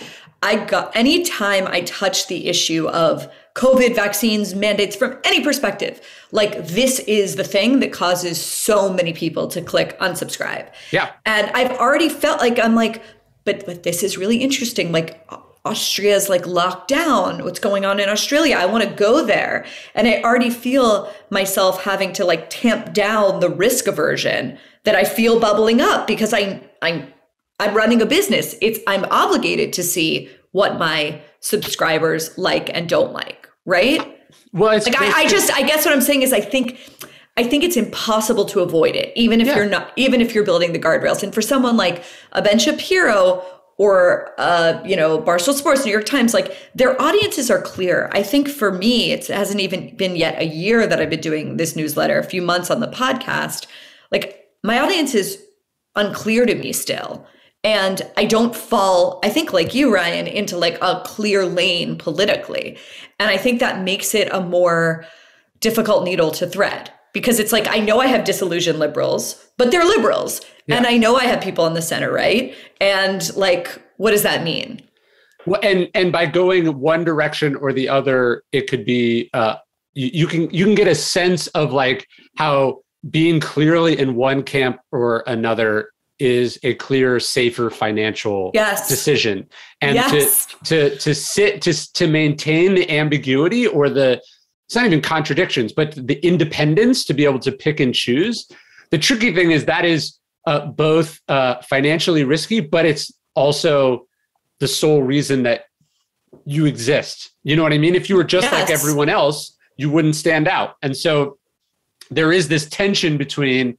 I got anytime I touch the issue of COVID vaccines mandates from any perspective, like this is the thing that causes so many people to click unsubscribe. Yeah. And I've already felt like I'm like, but but this is really interesting. Like Austria's like locked down. What's going on in Australia? I want to go there. And I already feel myself having to like tamp down the risk aversion that I feel bubbling up because I I'm I'm running a business. It's I'm obligated to see what my subscribers like and don't like, right? Well, like I, I just I guess what I'm saying is I think I think it's impossible to avoid it, even if yeah. you're not, even if you're building the guardrails. And for someone like a Ben Shapiro or uh, you know Barstool Sports, New York Times, like their audiences are clear. I think for me, it hasn't even been yet a year that I've been doing this newsletter, a few months on the podcast. Like my audience is unclear to me still. And I don't fall, I think like you, Ryan, into like a clear lane politically. And I think that makes it a more difficult needle to thread because it's like I know I have disillusioned liberals, but they're liberals. Yeah. And I know I have people in the center right. And like, what does that mean? Well, and and by going one direction or the other, it could be uh, you, you can you can get a sense of like how being clearly in one camp or another is a clear, safer financial yes. decision. And yes. to to to sit to to maintain the ambiguity or the it's not even contradictions, but the independence to be able to pick and choose. The tricky thing is that is uh, both uh, financially risky, but it's also the sole reason that you exist. You know what I mean? If you were just yes. like everyone else, you wouldn't stand out. And so there is this tension between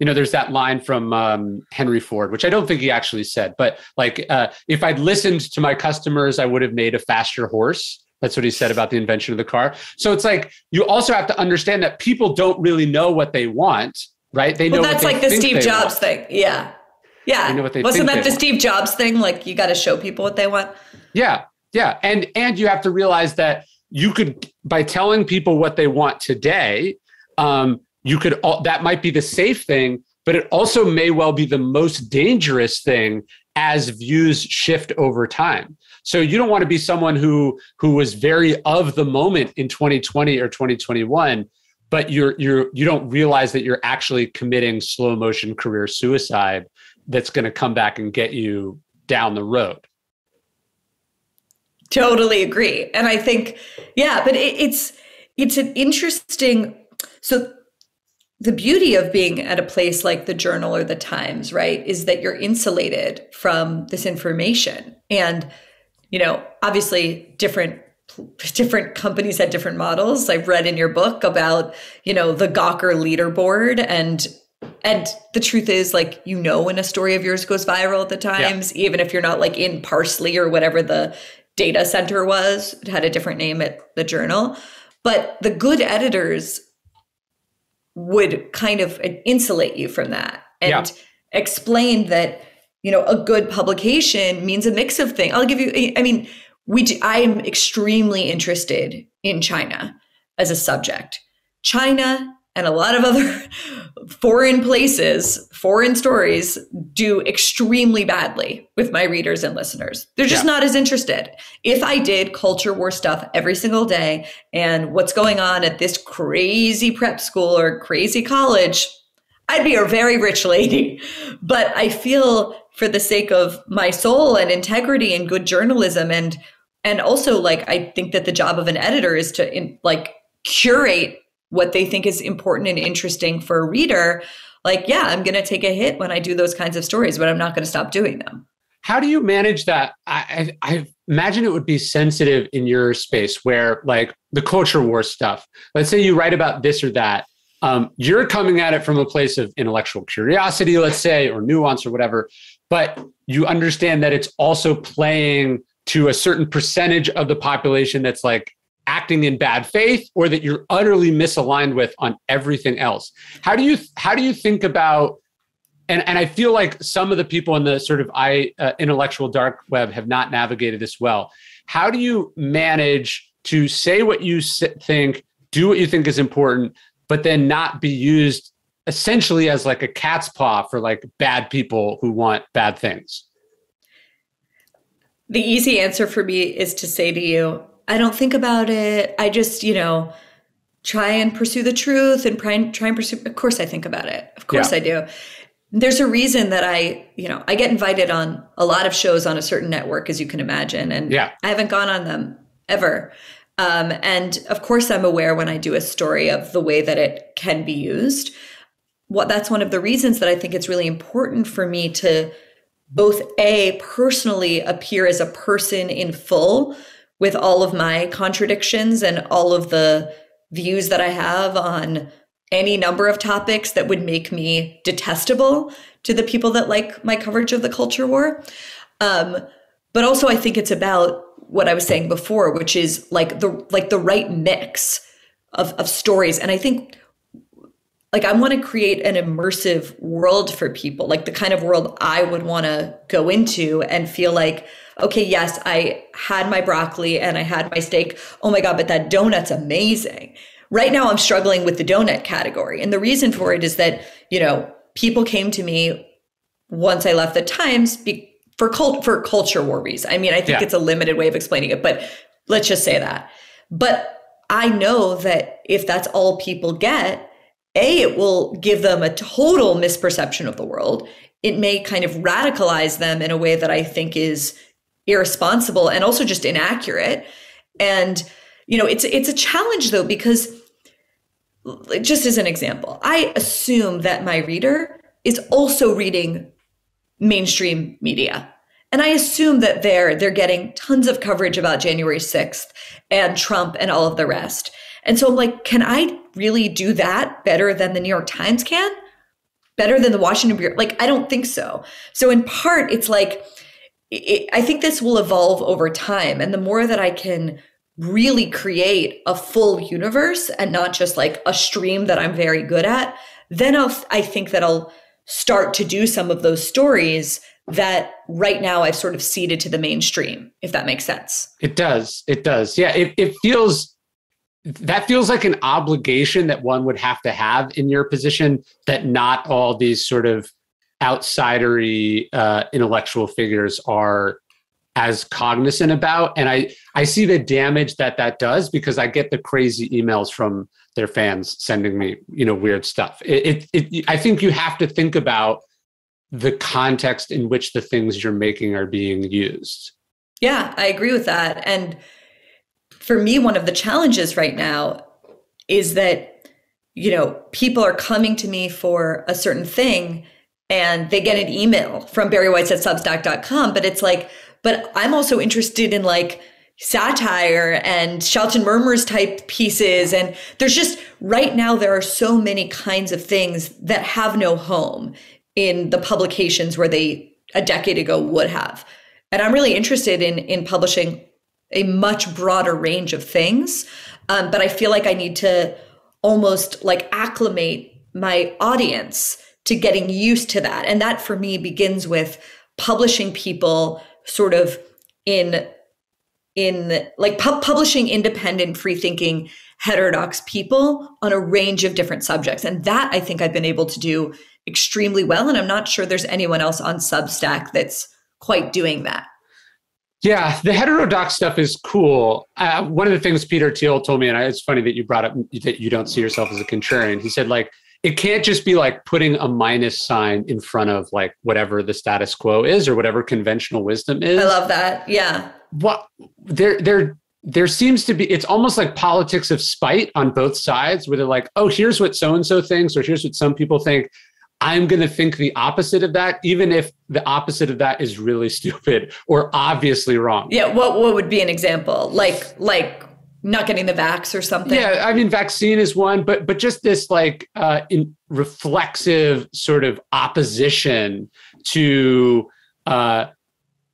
you know there's that line from um, henry ford which i don't think he actually said but like uh, if i'd listened to my customers i would have made a faster horse that's what he said about the invention of the car. So it's like you also have to understand that people don't really know what they want, right? They know well, that's like the Steve Jobs want. thing. Yeah. Yeah. They know what they Wasn't that the want. Steve Jobs thing? Like you got to show people what they want. Yeah. Yeah. And and you have to realize that you could by telling people what they want today, um, you could all, that might be the safe thing, but it also may well be the most dangerous thing as views shift over time. So you don't want to be someone who who was very of the moment in 2020 or 2021, but you're you're you don't realize that you're actually committing slow motion career suicide that's going to come back and get you down the road. Totally agree. And I think yeah, but it, it's it's an interesting so the beauty of being at a place like the journal or the times right is that you're insulated from this information and you know obviously different different companies had different models i've read in your book about you know the gawker leaderboard and and the truth is like you know when a story of yours goes viral at the times yeah. even if you're not like in Parse.ly or whatever the data center was it had a different name at the journal but the good editors would kind of uh, insulate you from that and yeah. explain that you know a good publication means a mix of things i'll give you i mean we do, i'm extremely interested in china as a subject china and a lot of other foreign places, foreign stories do extremely badly with my readers and listeners. They're just yeah. not as interested. If I did culture war stuff every single day and what's going on at this crazy prep school or crazy college, I'd be a very rich lady. But I feel for the sake of my soul and integrity and good journalism and and also like I think that the job of an editor is to in, like curate what they think is important and interesting for a reader, like, yeah, I'm going to take a hit when I do those kinds of stories, but I'm not going to stop doing them. How do you manage that? I, I, I imagine it would be sensitive in your space where, like, the culture war stuff. Let's say you write about this or that. Um, you're coming at it from a place of intellectual curiosity, let's say, or nuance or whatever, but you understand that it's also playing to a certain percentage of the population that's like acting in bad faith or that you're utterly misaligned with on everything else. How do you how do you think about and and i feel like some of the people in the sort of i uh, intellectual dark web have not navigated this well. How do you manage to say what you think do what you think is important but then not be used essentially as like a cat's paw for like bad people who want bad things the easy answer for me is to say to you I don't think about it. I just, you know, try and pursue the truth and try and, try and pursue. Of course, I think about it. Of course, yeah. I do. There's a reason that I, you know, I get invited on a lot of shows on a certain network, as you can imagine, and yeah. I haven't gone on them ever. Um, and of course, I'm aware when I do a story of the way that it can be used. What that's one of the reasons that I think it's really important for me to both a personally appear as a person in full with all of my contradictions and all of the views that I have on any number of topics that would make me detestable to the people that like my coverage of the culture war. Um, but also I think it's about what I was saying before, which is like the like the right mix of, of stories. And I think like I want to create an immersive world for people, like the kind of world I would want to go into and feel like, okay, yes, I had my broccoli and I had my steak. Oh my God, but that donut's amazing. Right now, I'm struggling with the donut category. And the reason for it is that, you know, people came to me once I left the Times be- for, cult- for culture war reasons. I mean, I think yeah. it's a limited way of explaining it, but let's just say that. But I know that if that's all people get, a, it will give them a total misperception of the world. It may kind of radicalize them in a way that I think is irresponsible and also just inaccurate. And, you know, it's it's a challenge though, because just as an example, I assume that my reader is also reading mainstream media. And I assume that they're they're getting tons of coverage about January 6th and Trump and all of the rest. And so I'm like, can I really do that better than the New York Times can? Better than the Washington Bureau? Like, I don't think so. So in part, it's like, it, I think this will evolve over time. And the more that I can really create a full universe and not just like a stream that I'm very good at, then I'll, I think that I'll start to do some of those stories that right now I've sort of ceded to the mainstream, if that makes sense. It does. It does. Yeah. It, it feels that feels like an obligation that one would have to have in your position that not all these sort of outsidery uh, intellectual figures are as cognizant about. And i i see the damage that that does because i get the crazy emails from their fans sending me you know weird stuff. It, it, it i think you have to think about the context in which the things you're making are being used. Yeah i agree with that. And for me, one of the challenges right now is that, you know, people are coming to me for a certain thing and they get an email from Bari Weiss at substack.com, but it's like, but I'm also interested in like satire and and murmurs type pieces. And there's just right now, there are so many kinds of things that have no home in the publications where they a decade ago would have. And I'm really interested in in publishing a much broader range of things. Um, but I feel like I need to almost like acclimate my audience to getting used to that. And that for me begins with publishing people sort of in in like pu- publishing independent free thinking heterodox people on a range of different subjects and that i think i've been able to do extremely well and i'm not sure there's anyone else on substack that's quite doing that yeah, the heterodox stuff is cool. Uh, one of the things Peter Thiel told me, and it's funny that you brought up that you don't see yourself as a contrarian. He said, like, it can't just be like putting a minus sign in front of like whatever the status quo is or whatever conventional wisdom is. I love that. Yeah. What there, there, there seems to be. It's almost like politics of spite on both sides, where they're like, "Oh, here's what so and so thinks," or "Here's what some people think." I'm going to think the opposite of that, even if the opposite of that is really stupid or obviously wrong. Yeah. What What would be an example? Like like not getting the vax or something. Yeah, I mean, vaccine is one, but but just this like uh, in reflexive sort of opposition to uh,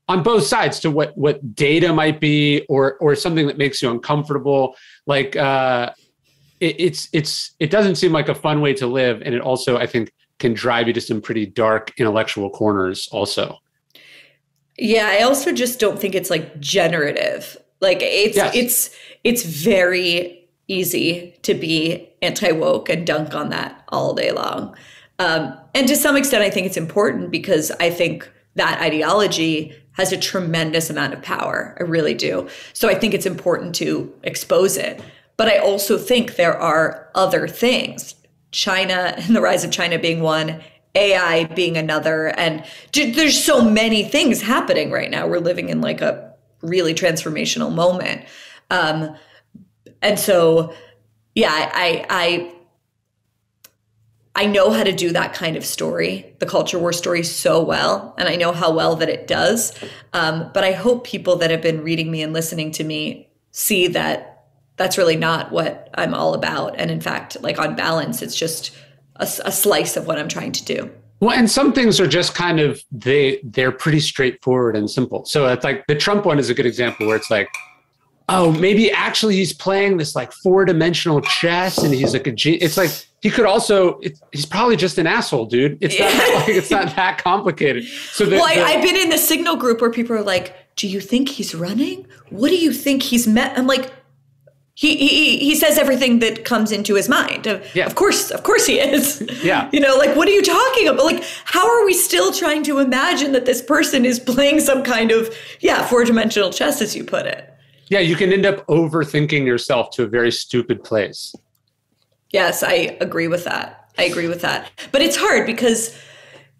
on both sides to what what data might be or or something that makes you uncomfortable. Like uh, it, it's it's it doesn't seem like a fun way to live, and it also I think can drive you to some pretty dark intellectual corners also. Yeah i also just don't think it's like generative. Like it's yes. it's it's very easy to be anti-woke and dunk on that all day long. Um, and to some extent i think it's important because i think that ideology has a tremendous amount of power. I really do. So i think it's important to expose it. But i also think there are other things China and the rise of China being one, AI being another. And there's so many things happening right now. We're living in like a really transformational moment. Um, and so, yeah, I, I, I know how to do that kind of story, the culture war story, so well, and I know how well that it does. Um, but I hope people that have been reading me and listening to me see that that's really not what I'm all about. And in fact, like on balance, it's just a, a slice of what I'm trying to do. Well, and some things are just kind of they they're pretty straightforward and simple. So it's like the Trump one is a good example where it's like, oh, maybe actually he's playing this like four dimensional chess and he's like a G. It's like he could also. He's probably just an asshole, dude. It's not like it's not that complicated. So the, well, I, the- I've been in the signal group where people are like, "Do you think he's running? What do you think he's met?" I'm like. He, he, he says everything that comes into his mind. Of, Yeah. of course, of course he is. Yeah. You know, like what are you talking about? Like, how are we still trying to imagine that this person is playing some kind of, yeah, four dimensional chess, as you put it? yeah, you can end up overthinking yourself to a very stupid place. Yes, I agree with that. I agree with that. But it's hard because,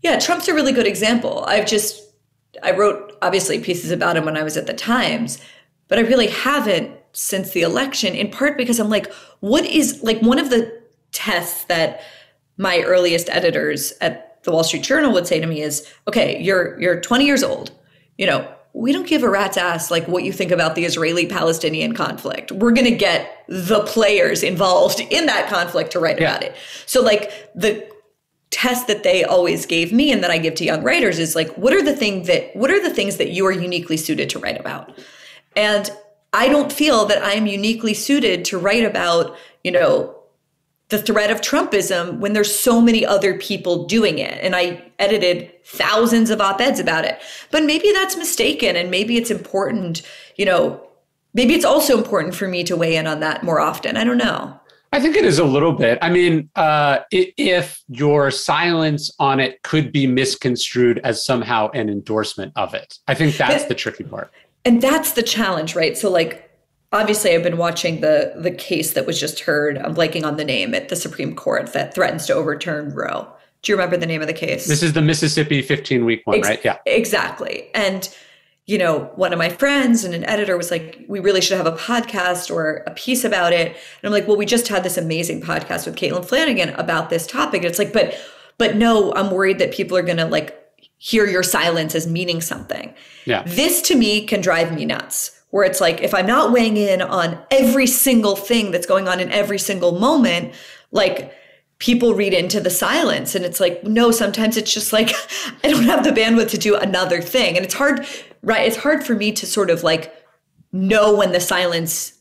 yeah, Trump's a really good example. I've just, I wrote obviously pieces about him when I was at the Times, but I really haven't since the election, in part because I'm like, what is, like, one of the tests that my earliest editors at the Wall Street Journal would say to me is, okay, you're, you're 20 years old, you know, we don't give a rat's ass like what you think about the Israeli Palestinian conflict. We're going to get the players involved in that conflict to write Yeah. about it. So, like, the test that they always gave me and that I give to young writers is like, what are the thing that what are the things that you are uniquely suited to write about? And I don't feel that I am uniquely suited to write about, you know, the threat of Trumpism when there's so many other people doing it. And I edited thousands of op eds about it. But maybe that's mistaken. And maybe it's important, you know, maybe it's also important for me to weigh in on that more often. I don't know. I think it is a little bit. I mean, uh, if your silence on it could be misconstrued as somehow an endorsement of it, I think that's But- the tricky part. And that's the challenge right? So like obviously i've been watching the the case that was just heard. I'm blanking on the name at the supreme court that threatens to overturn roe. Do you remember the name of the case? This is the Mississippi 15 week one, Ex- right? Yeah. exactly. And you know one of my friends and an editor was like we really should have a podcast or a piece about it. And i'm like well we just had this amazing podcast with caitlin flanagan about this topic. And it's like but but no i'm worried that people are going to like hear your silence as meaning something Yeah. this to me can drive me nuts. Where it's like, if I'm not weighing in on every single thing that's going on in every single moment, like people read into the silence. And it's like, no, sometimes it's just like, I don't have the bandwidth to do another thing. And it's hard, right? It's hard for me to sort of like know when the silence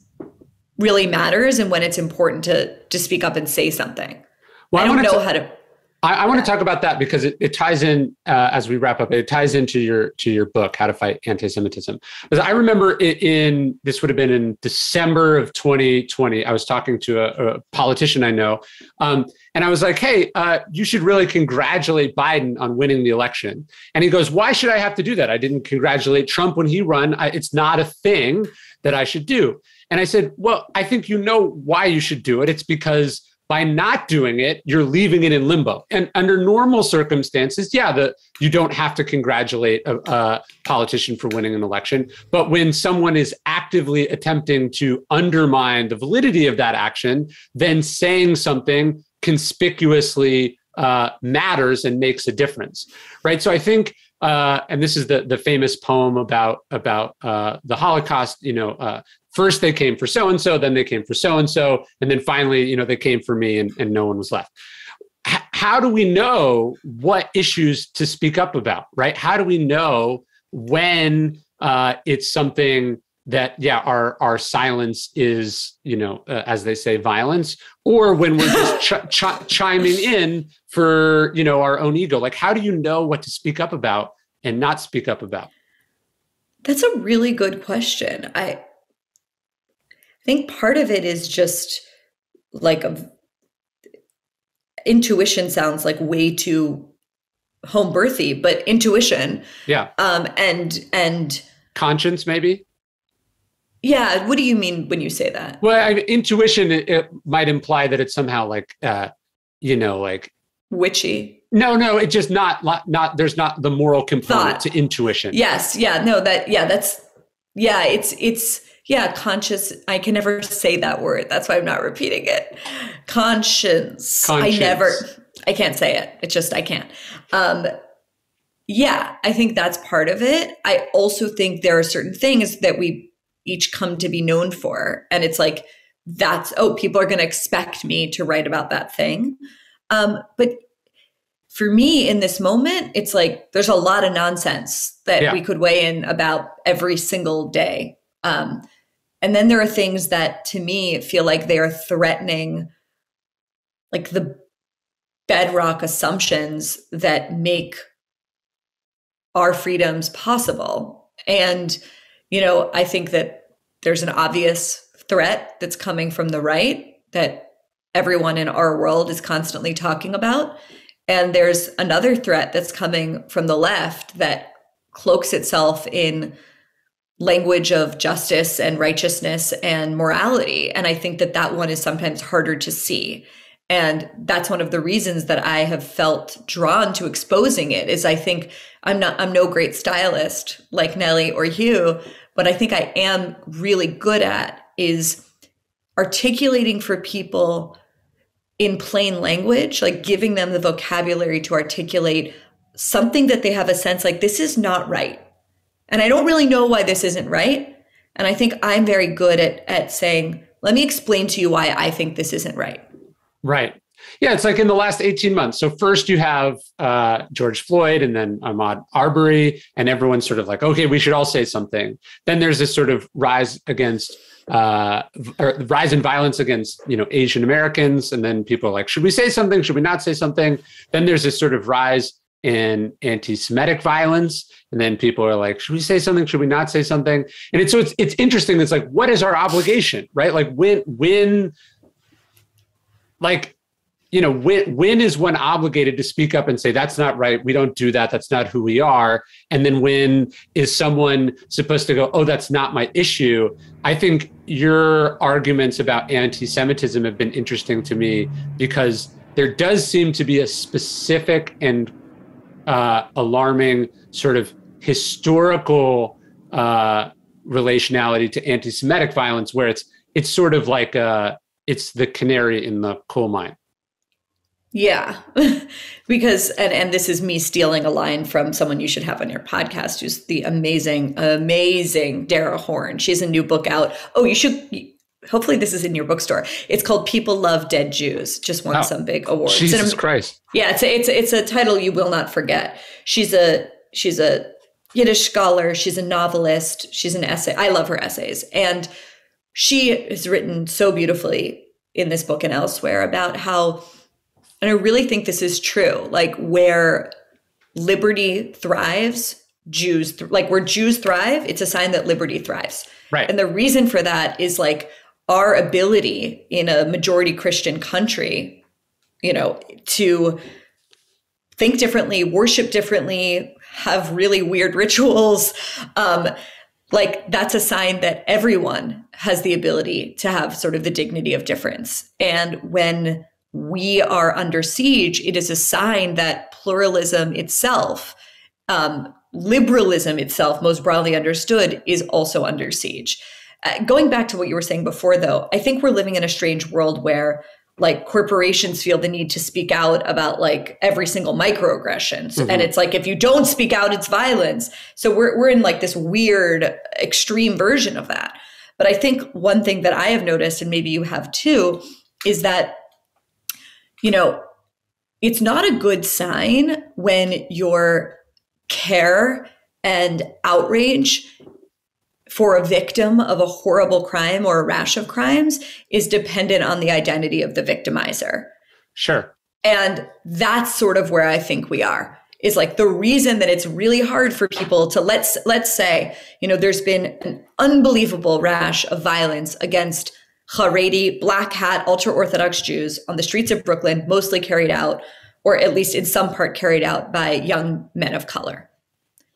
really matters and when it's important to to speak up and say something. Well, I don't wanna know ta- how to I, I want to talk about that because it, it ties in uh, as we wrap up. It ties into your to your book, How to Fight Anti-Semitism. Because I remember it in this would have been in December of 2020. I was talking to a, a politician I know, um, and I was like, "Hey, uh, you should really congratulate Biden on winning the election." And he goes, "Why should I have to do that? I didn't congratulate Trump when he won. I, it's not a thing that I should do." And I said, "Well, I think you know why you should do it. It's because." By not doing it, you're leaving it in limbo. And under normal circumstances, yeah, the you don't have to congratulate a, a politician for winning an election. But when someone is actively attempting to undermine the validity of that action, then saying something conspicuously uh, matters and makes a difference, right? So I think. Uh, and this is the the famous poem about about uh, the Holocaust. You know, uh, first they came for so and so, then they came for so and so, and then finally, you know, they came for me, and, and no one was left. H- how do we know what issues to speak up about? Right? How do we know when uh, it's something that yeah our our silence is you know uh, as they say violence or when we're just ch- ch- chiming in for you know our own ego like how do you know what to speak up about and not speak up about That's a really good question. I think part of it is just like a, intuition sounds like way too home birthy, but intuition. yeah Um, and and conscience maybe yeah, what do you mean when you say that? well I, intuition it, it might imply that it's somehow like uh you know like Witchy. no no it's just not not there's not the moral component Thought. to intuition Yes, yeah, no, that yeah, that's yeah, it's it's yeah, conscious. I can never say that word. That's why I'm not repeating it. Conscience. conscience. I never I can't say it. It's just I can't. Um yeah, I think that's part of it. I also think there are certain things that we each come to be known for and it's like that's oh, people are going to expect me to write about that thing. Um but for me in this moment, it's like there's a lot of nonsense that yeah. we could weigh in about every single day. Um, and then there are things that to me feel like they are threatening like the bedrock assumptions that make our freedoms possible. And, you know, I think that there's an obvious threat that's coming from the right that everyone in our world is constantly talking about. And there's another threat that's coming from the left that cloaks itself in language of justice and righteousness and morality. And I think that that one is sometimes harder to see. And that's one of the reasons that I have felt drawn to exposing it is I think I'm not I'm no great stylist like Nellie or Hugh, but I think I am really good at is articulating for people in plain language, like giving them the vocabulary to articulate something that they have a sense like this is not right. And I don't really know why this isn't right. And I think I'm very good at at saying, let me explain to you why I think this isn't right. Right. Yeah, it's like in the last 18 months. So first you have uh, George Floyd and then Ahmaud Arbery, and everyone's sort of like, okay, we should all say something. Then there's this sort of rise against uh, rise in violence against you know Asian Americans, and then people are like, should we say something? Should we not say something? Then there's this sort of rise in anti-Semitic violence, and then people are like, should we say something? Should we not say something? And it's so it's it's interesting. It's like, what is our obligation, right? Like when when like you know when when is one obligated to speak up and say that's not right we don't do that that's not who we are and then when is someone supposed to go oh that's not my issue i think your arguments about anti-semitism have been interesting to me because there does seem to be a specific and uh, alarming sort of historical uh, relationality to anti-semitic violence where it's it's sort of like a it's the canary in the coal mine. Yeah. because and and this is me stealing a line from someone you should have on your podcast who's the amazing amazing Dara Horn. She has a new book out. Oh, you should hopefully this is in your bookstore. It's called People Love Dead Jews. Just won wow. some big awards. Jesus Christ. Yeah, it's a, it's a, it's a title you will not forget. She's a she's a Yiddish scholar, she's a novelist, she's an essay. I love her essays. And she has written so beautifully in this book and elsewhere about how, and I really think this is true, like where liberty thrives, Jews, th- like where Jews thrive, it's a sign that liberty thrives. Right. And the reason for that is like our ability in a majority Christian country, you know, to think differently, worship differently, have really weird rituals, um, like that's a sign that everyone has the ability to have sort of the dignity of difference. And when we are under siege, it is a sign that pluralism itself, um, liberalism itself, most broadly understood, is also under siege. Uh, going back to what you were saying before, though, I think we're living in a strange world where like corporations feel the need to speak out about like every single microaggression. Mm-hmm. And it's like if you don't speak out, it's violence. So we're we're in like this weird extreme version of that. But I think one thing that I have noticed, and maybe you have too, is that, you know, it's not a good sign when your care and outrage for a victim of a horrible crime or a rash of crimes is dependent on the identity of the victimizer. Sure. And that's sort of where I think we are. Is like the reason that it's really hard for people to let's let's say, you know, there's been an unbelievable rash of violence against Haredi, black hat, ultra orthodox Jews on the streets of Brooklyn, mostly carried out, or at least in some part carried out by young men of color.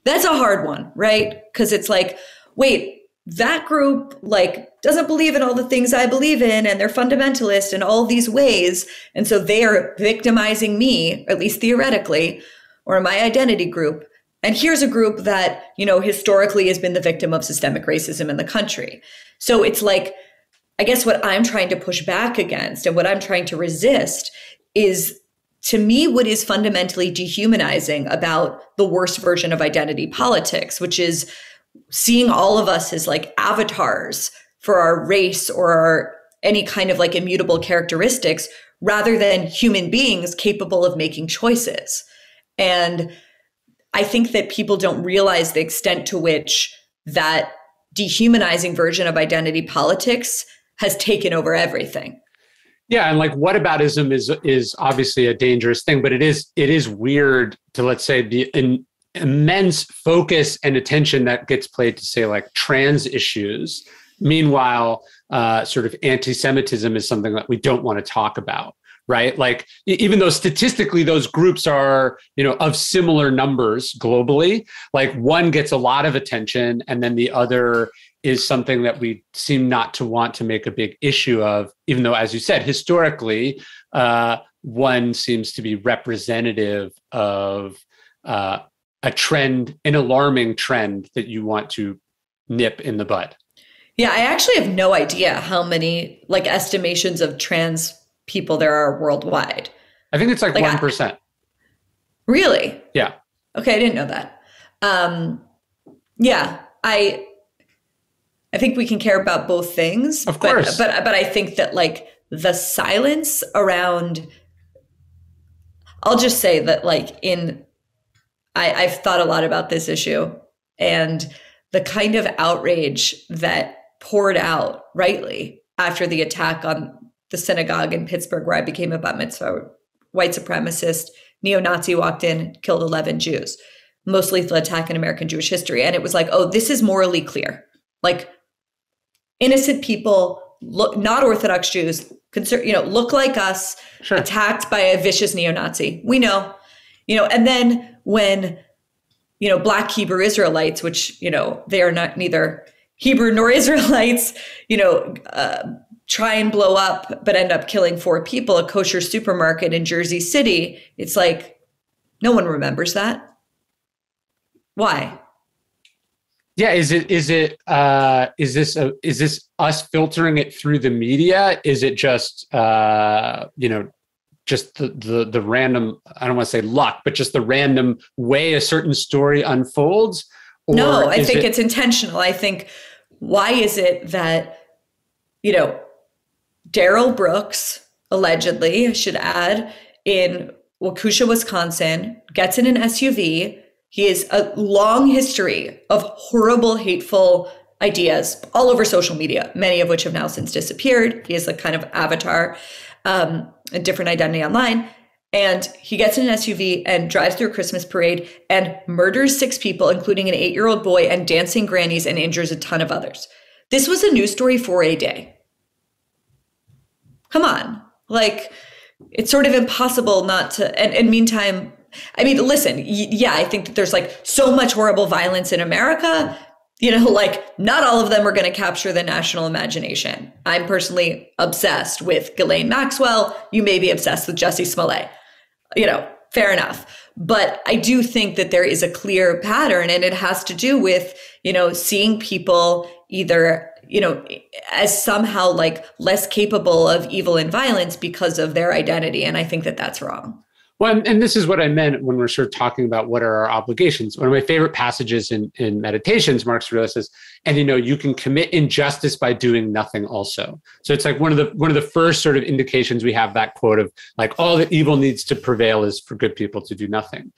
That's a hard one, right? Because it's like, wait, that group like doesn't believe in all the things I believe in and they're fundamentalist in all these ways. And so they are victimizing me, at least theoretically, or my identity group. And here's a group that, you know, historically has been the victim of systemic racism in the country. So it's like, I guess what I'm trying to push back against and what I'm trying to resist is to me what is fundamentally dehumanizing about the worst version of identity politics, which is seeing all of us as like avatars for our race or our, any kind of like immutable characteristics rather than human beings capable of making choices. And I think that people don't realize the extent to which that dehumanizing version of identity politics has taken over everything. Yeah, and like whataboutism is is obviously a dangerous thing, but it is it is weird to let's say the in, immense focus and attention that gets played to say like trans issues. Meanwhile, uh, sort of anti-Semitism is something that we don't want to talk about right like even though statistically those groups are you know of similar numbers globally like one gets a lot of attention and then the other is something that we seem not to want to make a big issue of even though as you said historically uh, one seems to be representative of uh, a trend an alarming trend that you want to nip in the bud yeah i actually have no idea how many like estimations of trans people there are worldwide. I think it's like one like Really? Yeah. Okay, I didn't know that. Um, yeah, I I think we can care about both things. Of course. But but, but I think that like the silence around I'll just say that like in I, I've thought a lot about this issue and the kind of outrage that poured out rightly after the attack on the synagogue in Pittsburgh where I became a bat mitzvah. White supremacist, neo Nazi walked in, killed 11 Jews. Most lethal attack in American Jewish history. And it was like, oh, this is morally clear. Like innocent people, look, not Orthodox Jews, conser- you know, look like us, sure. attacked by a vicious neo Nazi. We know, you know, and then when, you know, Black Hebrew Israelites, which, you know, they are not neither Hebrew nor Israelites, you know, uh, try and blow up but end up killing four people a kosher supermarket in Jersey City it's like no one remembers that. Why? Yeah is it is it uh is this a, is this us filtering it through the media? Is it just uh you know just the the, the random i don't want to say luck but just the random way a certain story unfolds no i think it- it's intentional i think why is it that you know Darrell Brooks, allegedly, I should add, in Waukesha, Wisconsin, gets in an SUV. He has a long history of horrible, hateful ideas all over social media, many of which have now since disappeared. He is a kind of avatar, um, a different identity online. And he gets in an SUV and drives through a Christmas parade and murders six people, including an eight year old boy and dancing grannies, and injures a ton of others. This was a news story for a day. Come on. Like, it's sort of impossible not to. And, and meantime, I mean, listen, yeah, I think that there's like so much horrible violence in America. You know, like not all of them are going to capture the national imagination. I'm personally obsessed with Ghislaine Maxwell. You may be obsessed with Jussie Smollett. You know, fair enough. But I do think that there is a clear pattern and it has to do with, you know, seeing people either you know, as somehow like less capable of evil and violence because of their identity. And I think that that's wrong. Well, and this is what I meant when we're sort of talking about what are our obligations. One of my favorite passages in, in meditations, Aurelius says, and you know, you can commit injustice by doing nothing also. So it's like one of the one of the first sort of indications we have that quote of like all that evil needs to prevail is for good people to do nothing.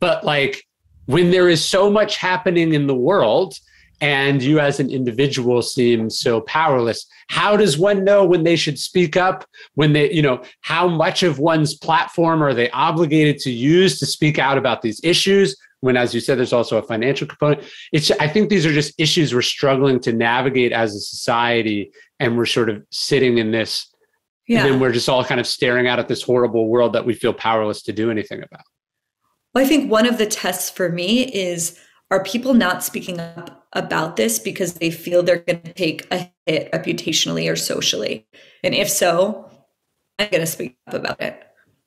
But like when there is so much happening in the world, and you as an individual seem so powerless. How does one know when they should speak up? When they you know how much of one's platform are they obligated to use to speak out about these issues? When as you said there's also a financial component. It's i think these are just issues we're struggling to navigate as a society and we're sort of sitting in this yeah. and then we're just all kind of staring out at this horrible world that we feel powerless to do anything about. Well i think one of the tests for me is are people not speaking up about this because they feel they're going to take a hit reputationally or socially? And if so, I'm going to speak up about it.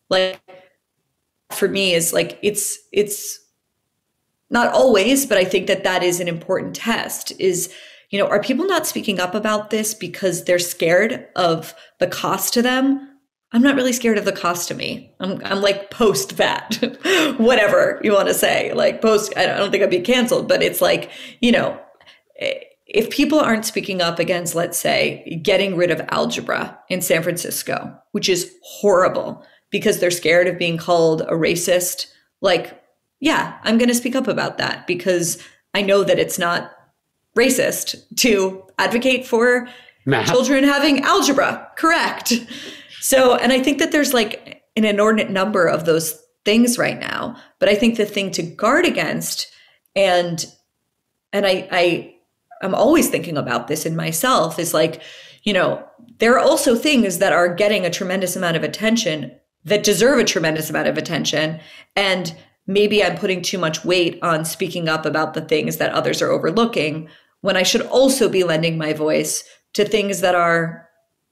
Like for me is like it's it's not always, but I think that that is an important test is you know, are people not speaking up about this because they're scared of the cost to them I'm not really scared of the cost to me. I'm, I'm like post that, whatever you want to say. Like post, I don't think I'd be canceled, but it's like, you know, eh, if people aren't speaking up against, let's say, getting rid of algebra in San Francisco, which is horrible because they're scared of being called a racist like, yeah, I'm going to speak up about that because I know that it's not racist to advocate for Math. children having algebra. Correct. So, and I think that there's like an inordinate number of those things right now. But I think the thing to guard against, and and I I I'm always thinking about this in myself, is like, you know, there are also things that are getting a tremendous amount of attention that deserve a tremendous amount of attention. And maybe I'm putting too much weight on speaking up about the things that others are overlooking when I should also be lending my voice to things that are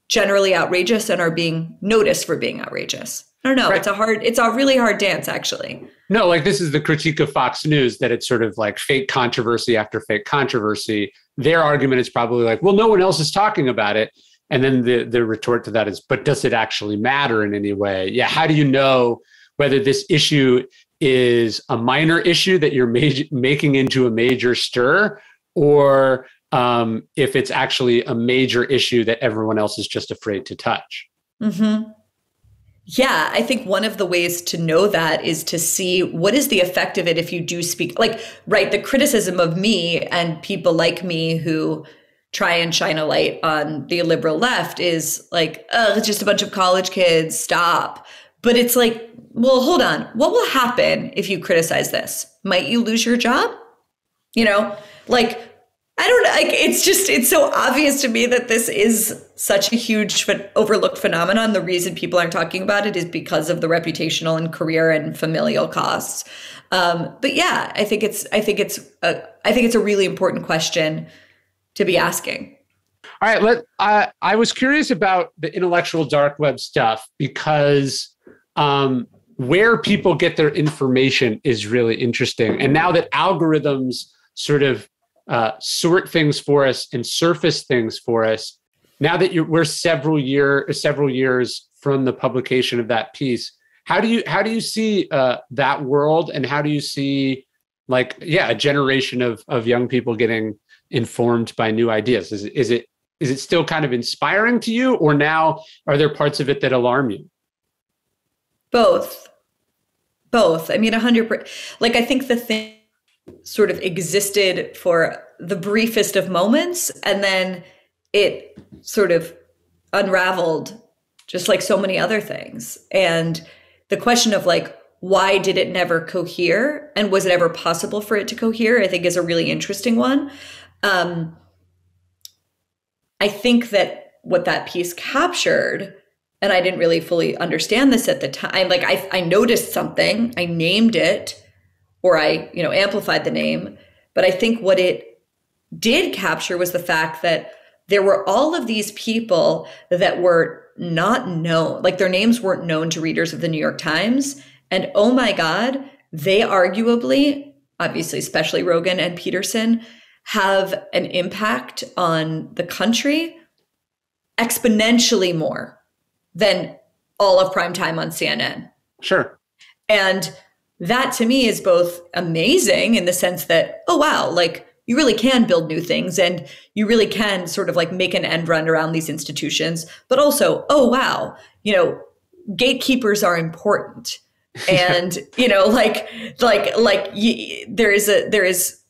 generally outrageous and are being noticed for being outrageous. I don't know. Right. It's a hard, it's a really hard dance, actually. No, like this is the critique of Fox News that it's sort of like fake controversy after fake controversy. Their argument is probably like, well, no one else is talking about it. And then the, the retort to that is, but does it actually matter in any way? Yeah. How do you know whether this issue is a minor issue that you're major, making into a major stir or um, if it's actually a major issue that everyone else is just afraid to touch? Mm-hmm. Yeah, I think one of the ways to know that is to see what is the effect of it if you do speak. Like, right, the criticism of me and people like me who try and shine a light on the liberal left is like, oh, it's just a bunch of college kids, stop. But it's like, well, hold on. What will happen if you criticize this? Might you lose your job? You know, like I don't like it's just it's so obvious to me that this is such a huge overlooked phenomenon. The reason people aren't talking about it is because of the reputational and career and familial costs. Um, but yeah, I think it's I think it's a, I think it's a really important question to be asking. All right, let uh, I was curious about the intellectual dark web stuff because um, where people get their information is really interesting, and now that algorithms sort of uh, sort things for us and surface things for us. Now that you're, we're several year several years from the publication of that piece, how do you how do you see uh, that world, and how do you see like yeah a generation of of young people getting informed by new ideas? Is is it is it still kind of inspiring to you, or now are there parts of it that alarm you? Both, both. I mean, a hundred. Like I think the thing sort of existed for the briefest of moments and then it sort of unraveled just like so many other things. And the question of like why did it never cohere and was it ever possible for it to cohere i think is a really interesting one. Um, i think that what that piece captured and i didn't really fully understand this at the time like i, I noticed something i named it or I, you know, amplified the name. But I think what it did capture was the fact that there were all of these people that were not known, like their names weren't known to readers of the New York Times. And oh my God, they arguably, obviously, especially Rogan and Peterson, have an impact on the country exponentially more than all of prime time on CNN. Sure. And that to me is both amazing in the sense that, oh, wow, like you really can build new things and you really can sort of like make an end run around these institutions. But also, oh, wow, you know, gatekeepers are important. and you know like like like y- there is a there is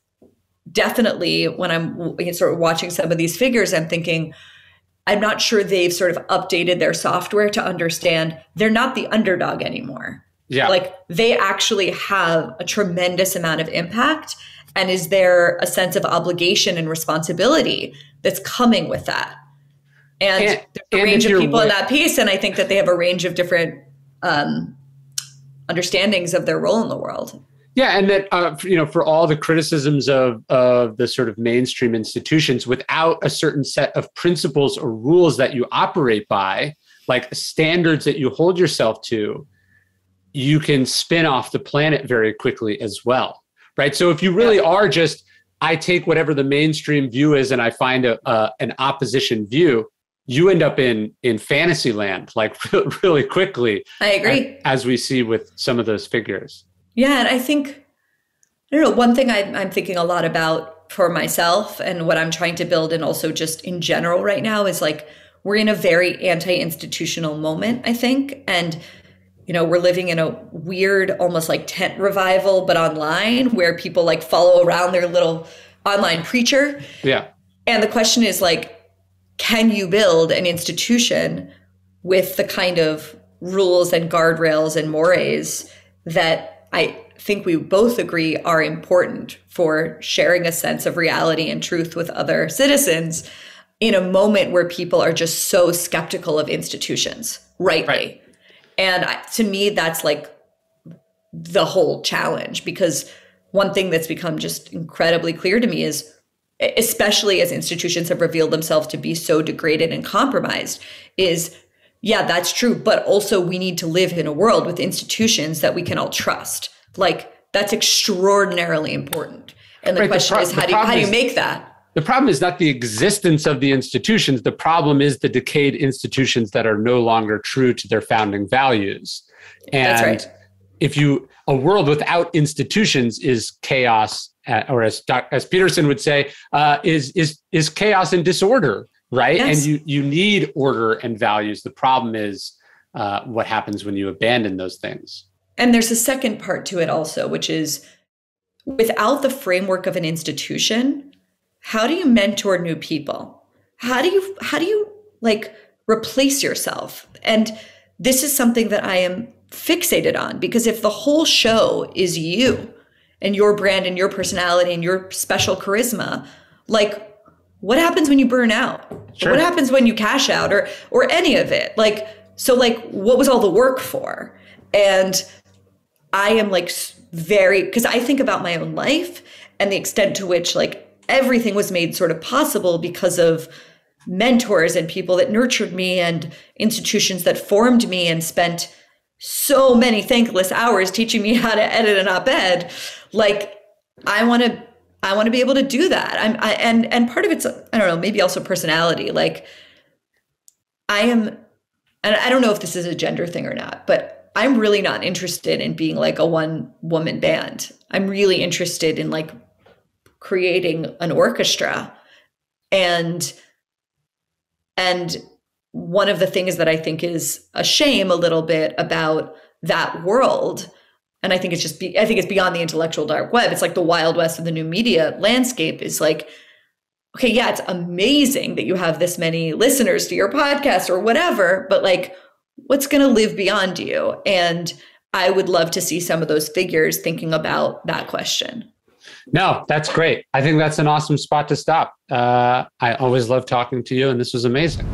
definitely when i'm sort of watching some of these figures i'm thinking i'm not sure they've sort of updated their software to understand they're not the underdog anymore yeah. Like they actually have a tremendous amount of impact. And is there a sense of obligation and responsibility that's coming with that? And, and there's a range of people in that piece. And I think that they have a range of different um, understandings of their role in the world. Yeah, and that uh, you know, for all the criticisms of of the sort of mainstream institutions, without a certain set of principles or rules that you operate by, like standards that you hold yourself to, you can spin off the planet very quickly as well right? So if you really are just i take whatever the mainstream view is and i find a, an opposition view you end up in in fantasy land like really quickly i agree. as, as we see with some of those figures. Yeah and i think i don't know one thing I, i'm thinking a lot about for myself and what i'm trying to build and also just in general right now is like we're in a very anti-institutional moment i think. And you know, we're living in a weird, almost like tent revival, but online where people like follow around their little online preacher. Yeah. And the question is like, can you build an institution with the kind of rules and guardrails and mores that I think we both agree are important for sharing a sense of reality and truth with other citizens in a moment where people are just so skeptical of institutions, rightly. Right. And I, to me, that's like the whole challenge because one thing that's become just incredibly clear to me is especially as institutions have revealed themselves to be so degraded and compromised is yeah that's true but also we need to live in a world with institutions that we can all trust. Like that's extraordinarily important. And the right, question the pro- is how do you, how do you make that the problem is not the existence of the institutions the problem is the decayed institutions that are no longer true to their founding values and that's right if you a world without institutions is chaos, uh, or as as Peterson would say, uh, is is is chaos and disorder, right? Yes. And you you need order and values. The problem is uh, what happens when you abandon those things. And there's a second part to it also, which is without the framework of an institution, how do you mentor new people? How do you how do you like replace yourself? And this is something that I am fixated on because if the whole show is you and your brand and your personality and your special charisma, like what happens when you burn out? Sure. What happens when you cash out or or any of it? Like so like what was all the work for? And I am like very because I think about my own life and the extent to which like everything was made sort of possible because of mentors and people that nurtured me and institutions that formed me and spent so many thankless hours teaching me how to edit an op-ed. Like i want to i want to be able to do that. I'm I, and and part of it's i don't know maybe also personality. Like i am and i don't know if this is a gender thing or not but i'm really not interested in being like a one woman band. I'm really interested in like creating an orchestra and and one of the things that I think is a shame a little bit about that world and I think it's just be, I think it's beyond the intellectual dark web. It's like the wild west of the new media landscape is like okay, yeah, it's amazing that you have this many listeners to your podcast or whatever, but like what's going to live beyond you? And I would love to see some of those figures thinking about that question. No, that's great. I think that's an awesome spot to stop. Uh, I always love talking to you, and this was amazing.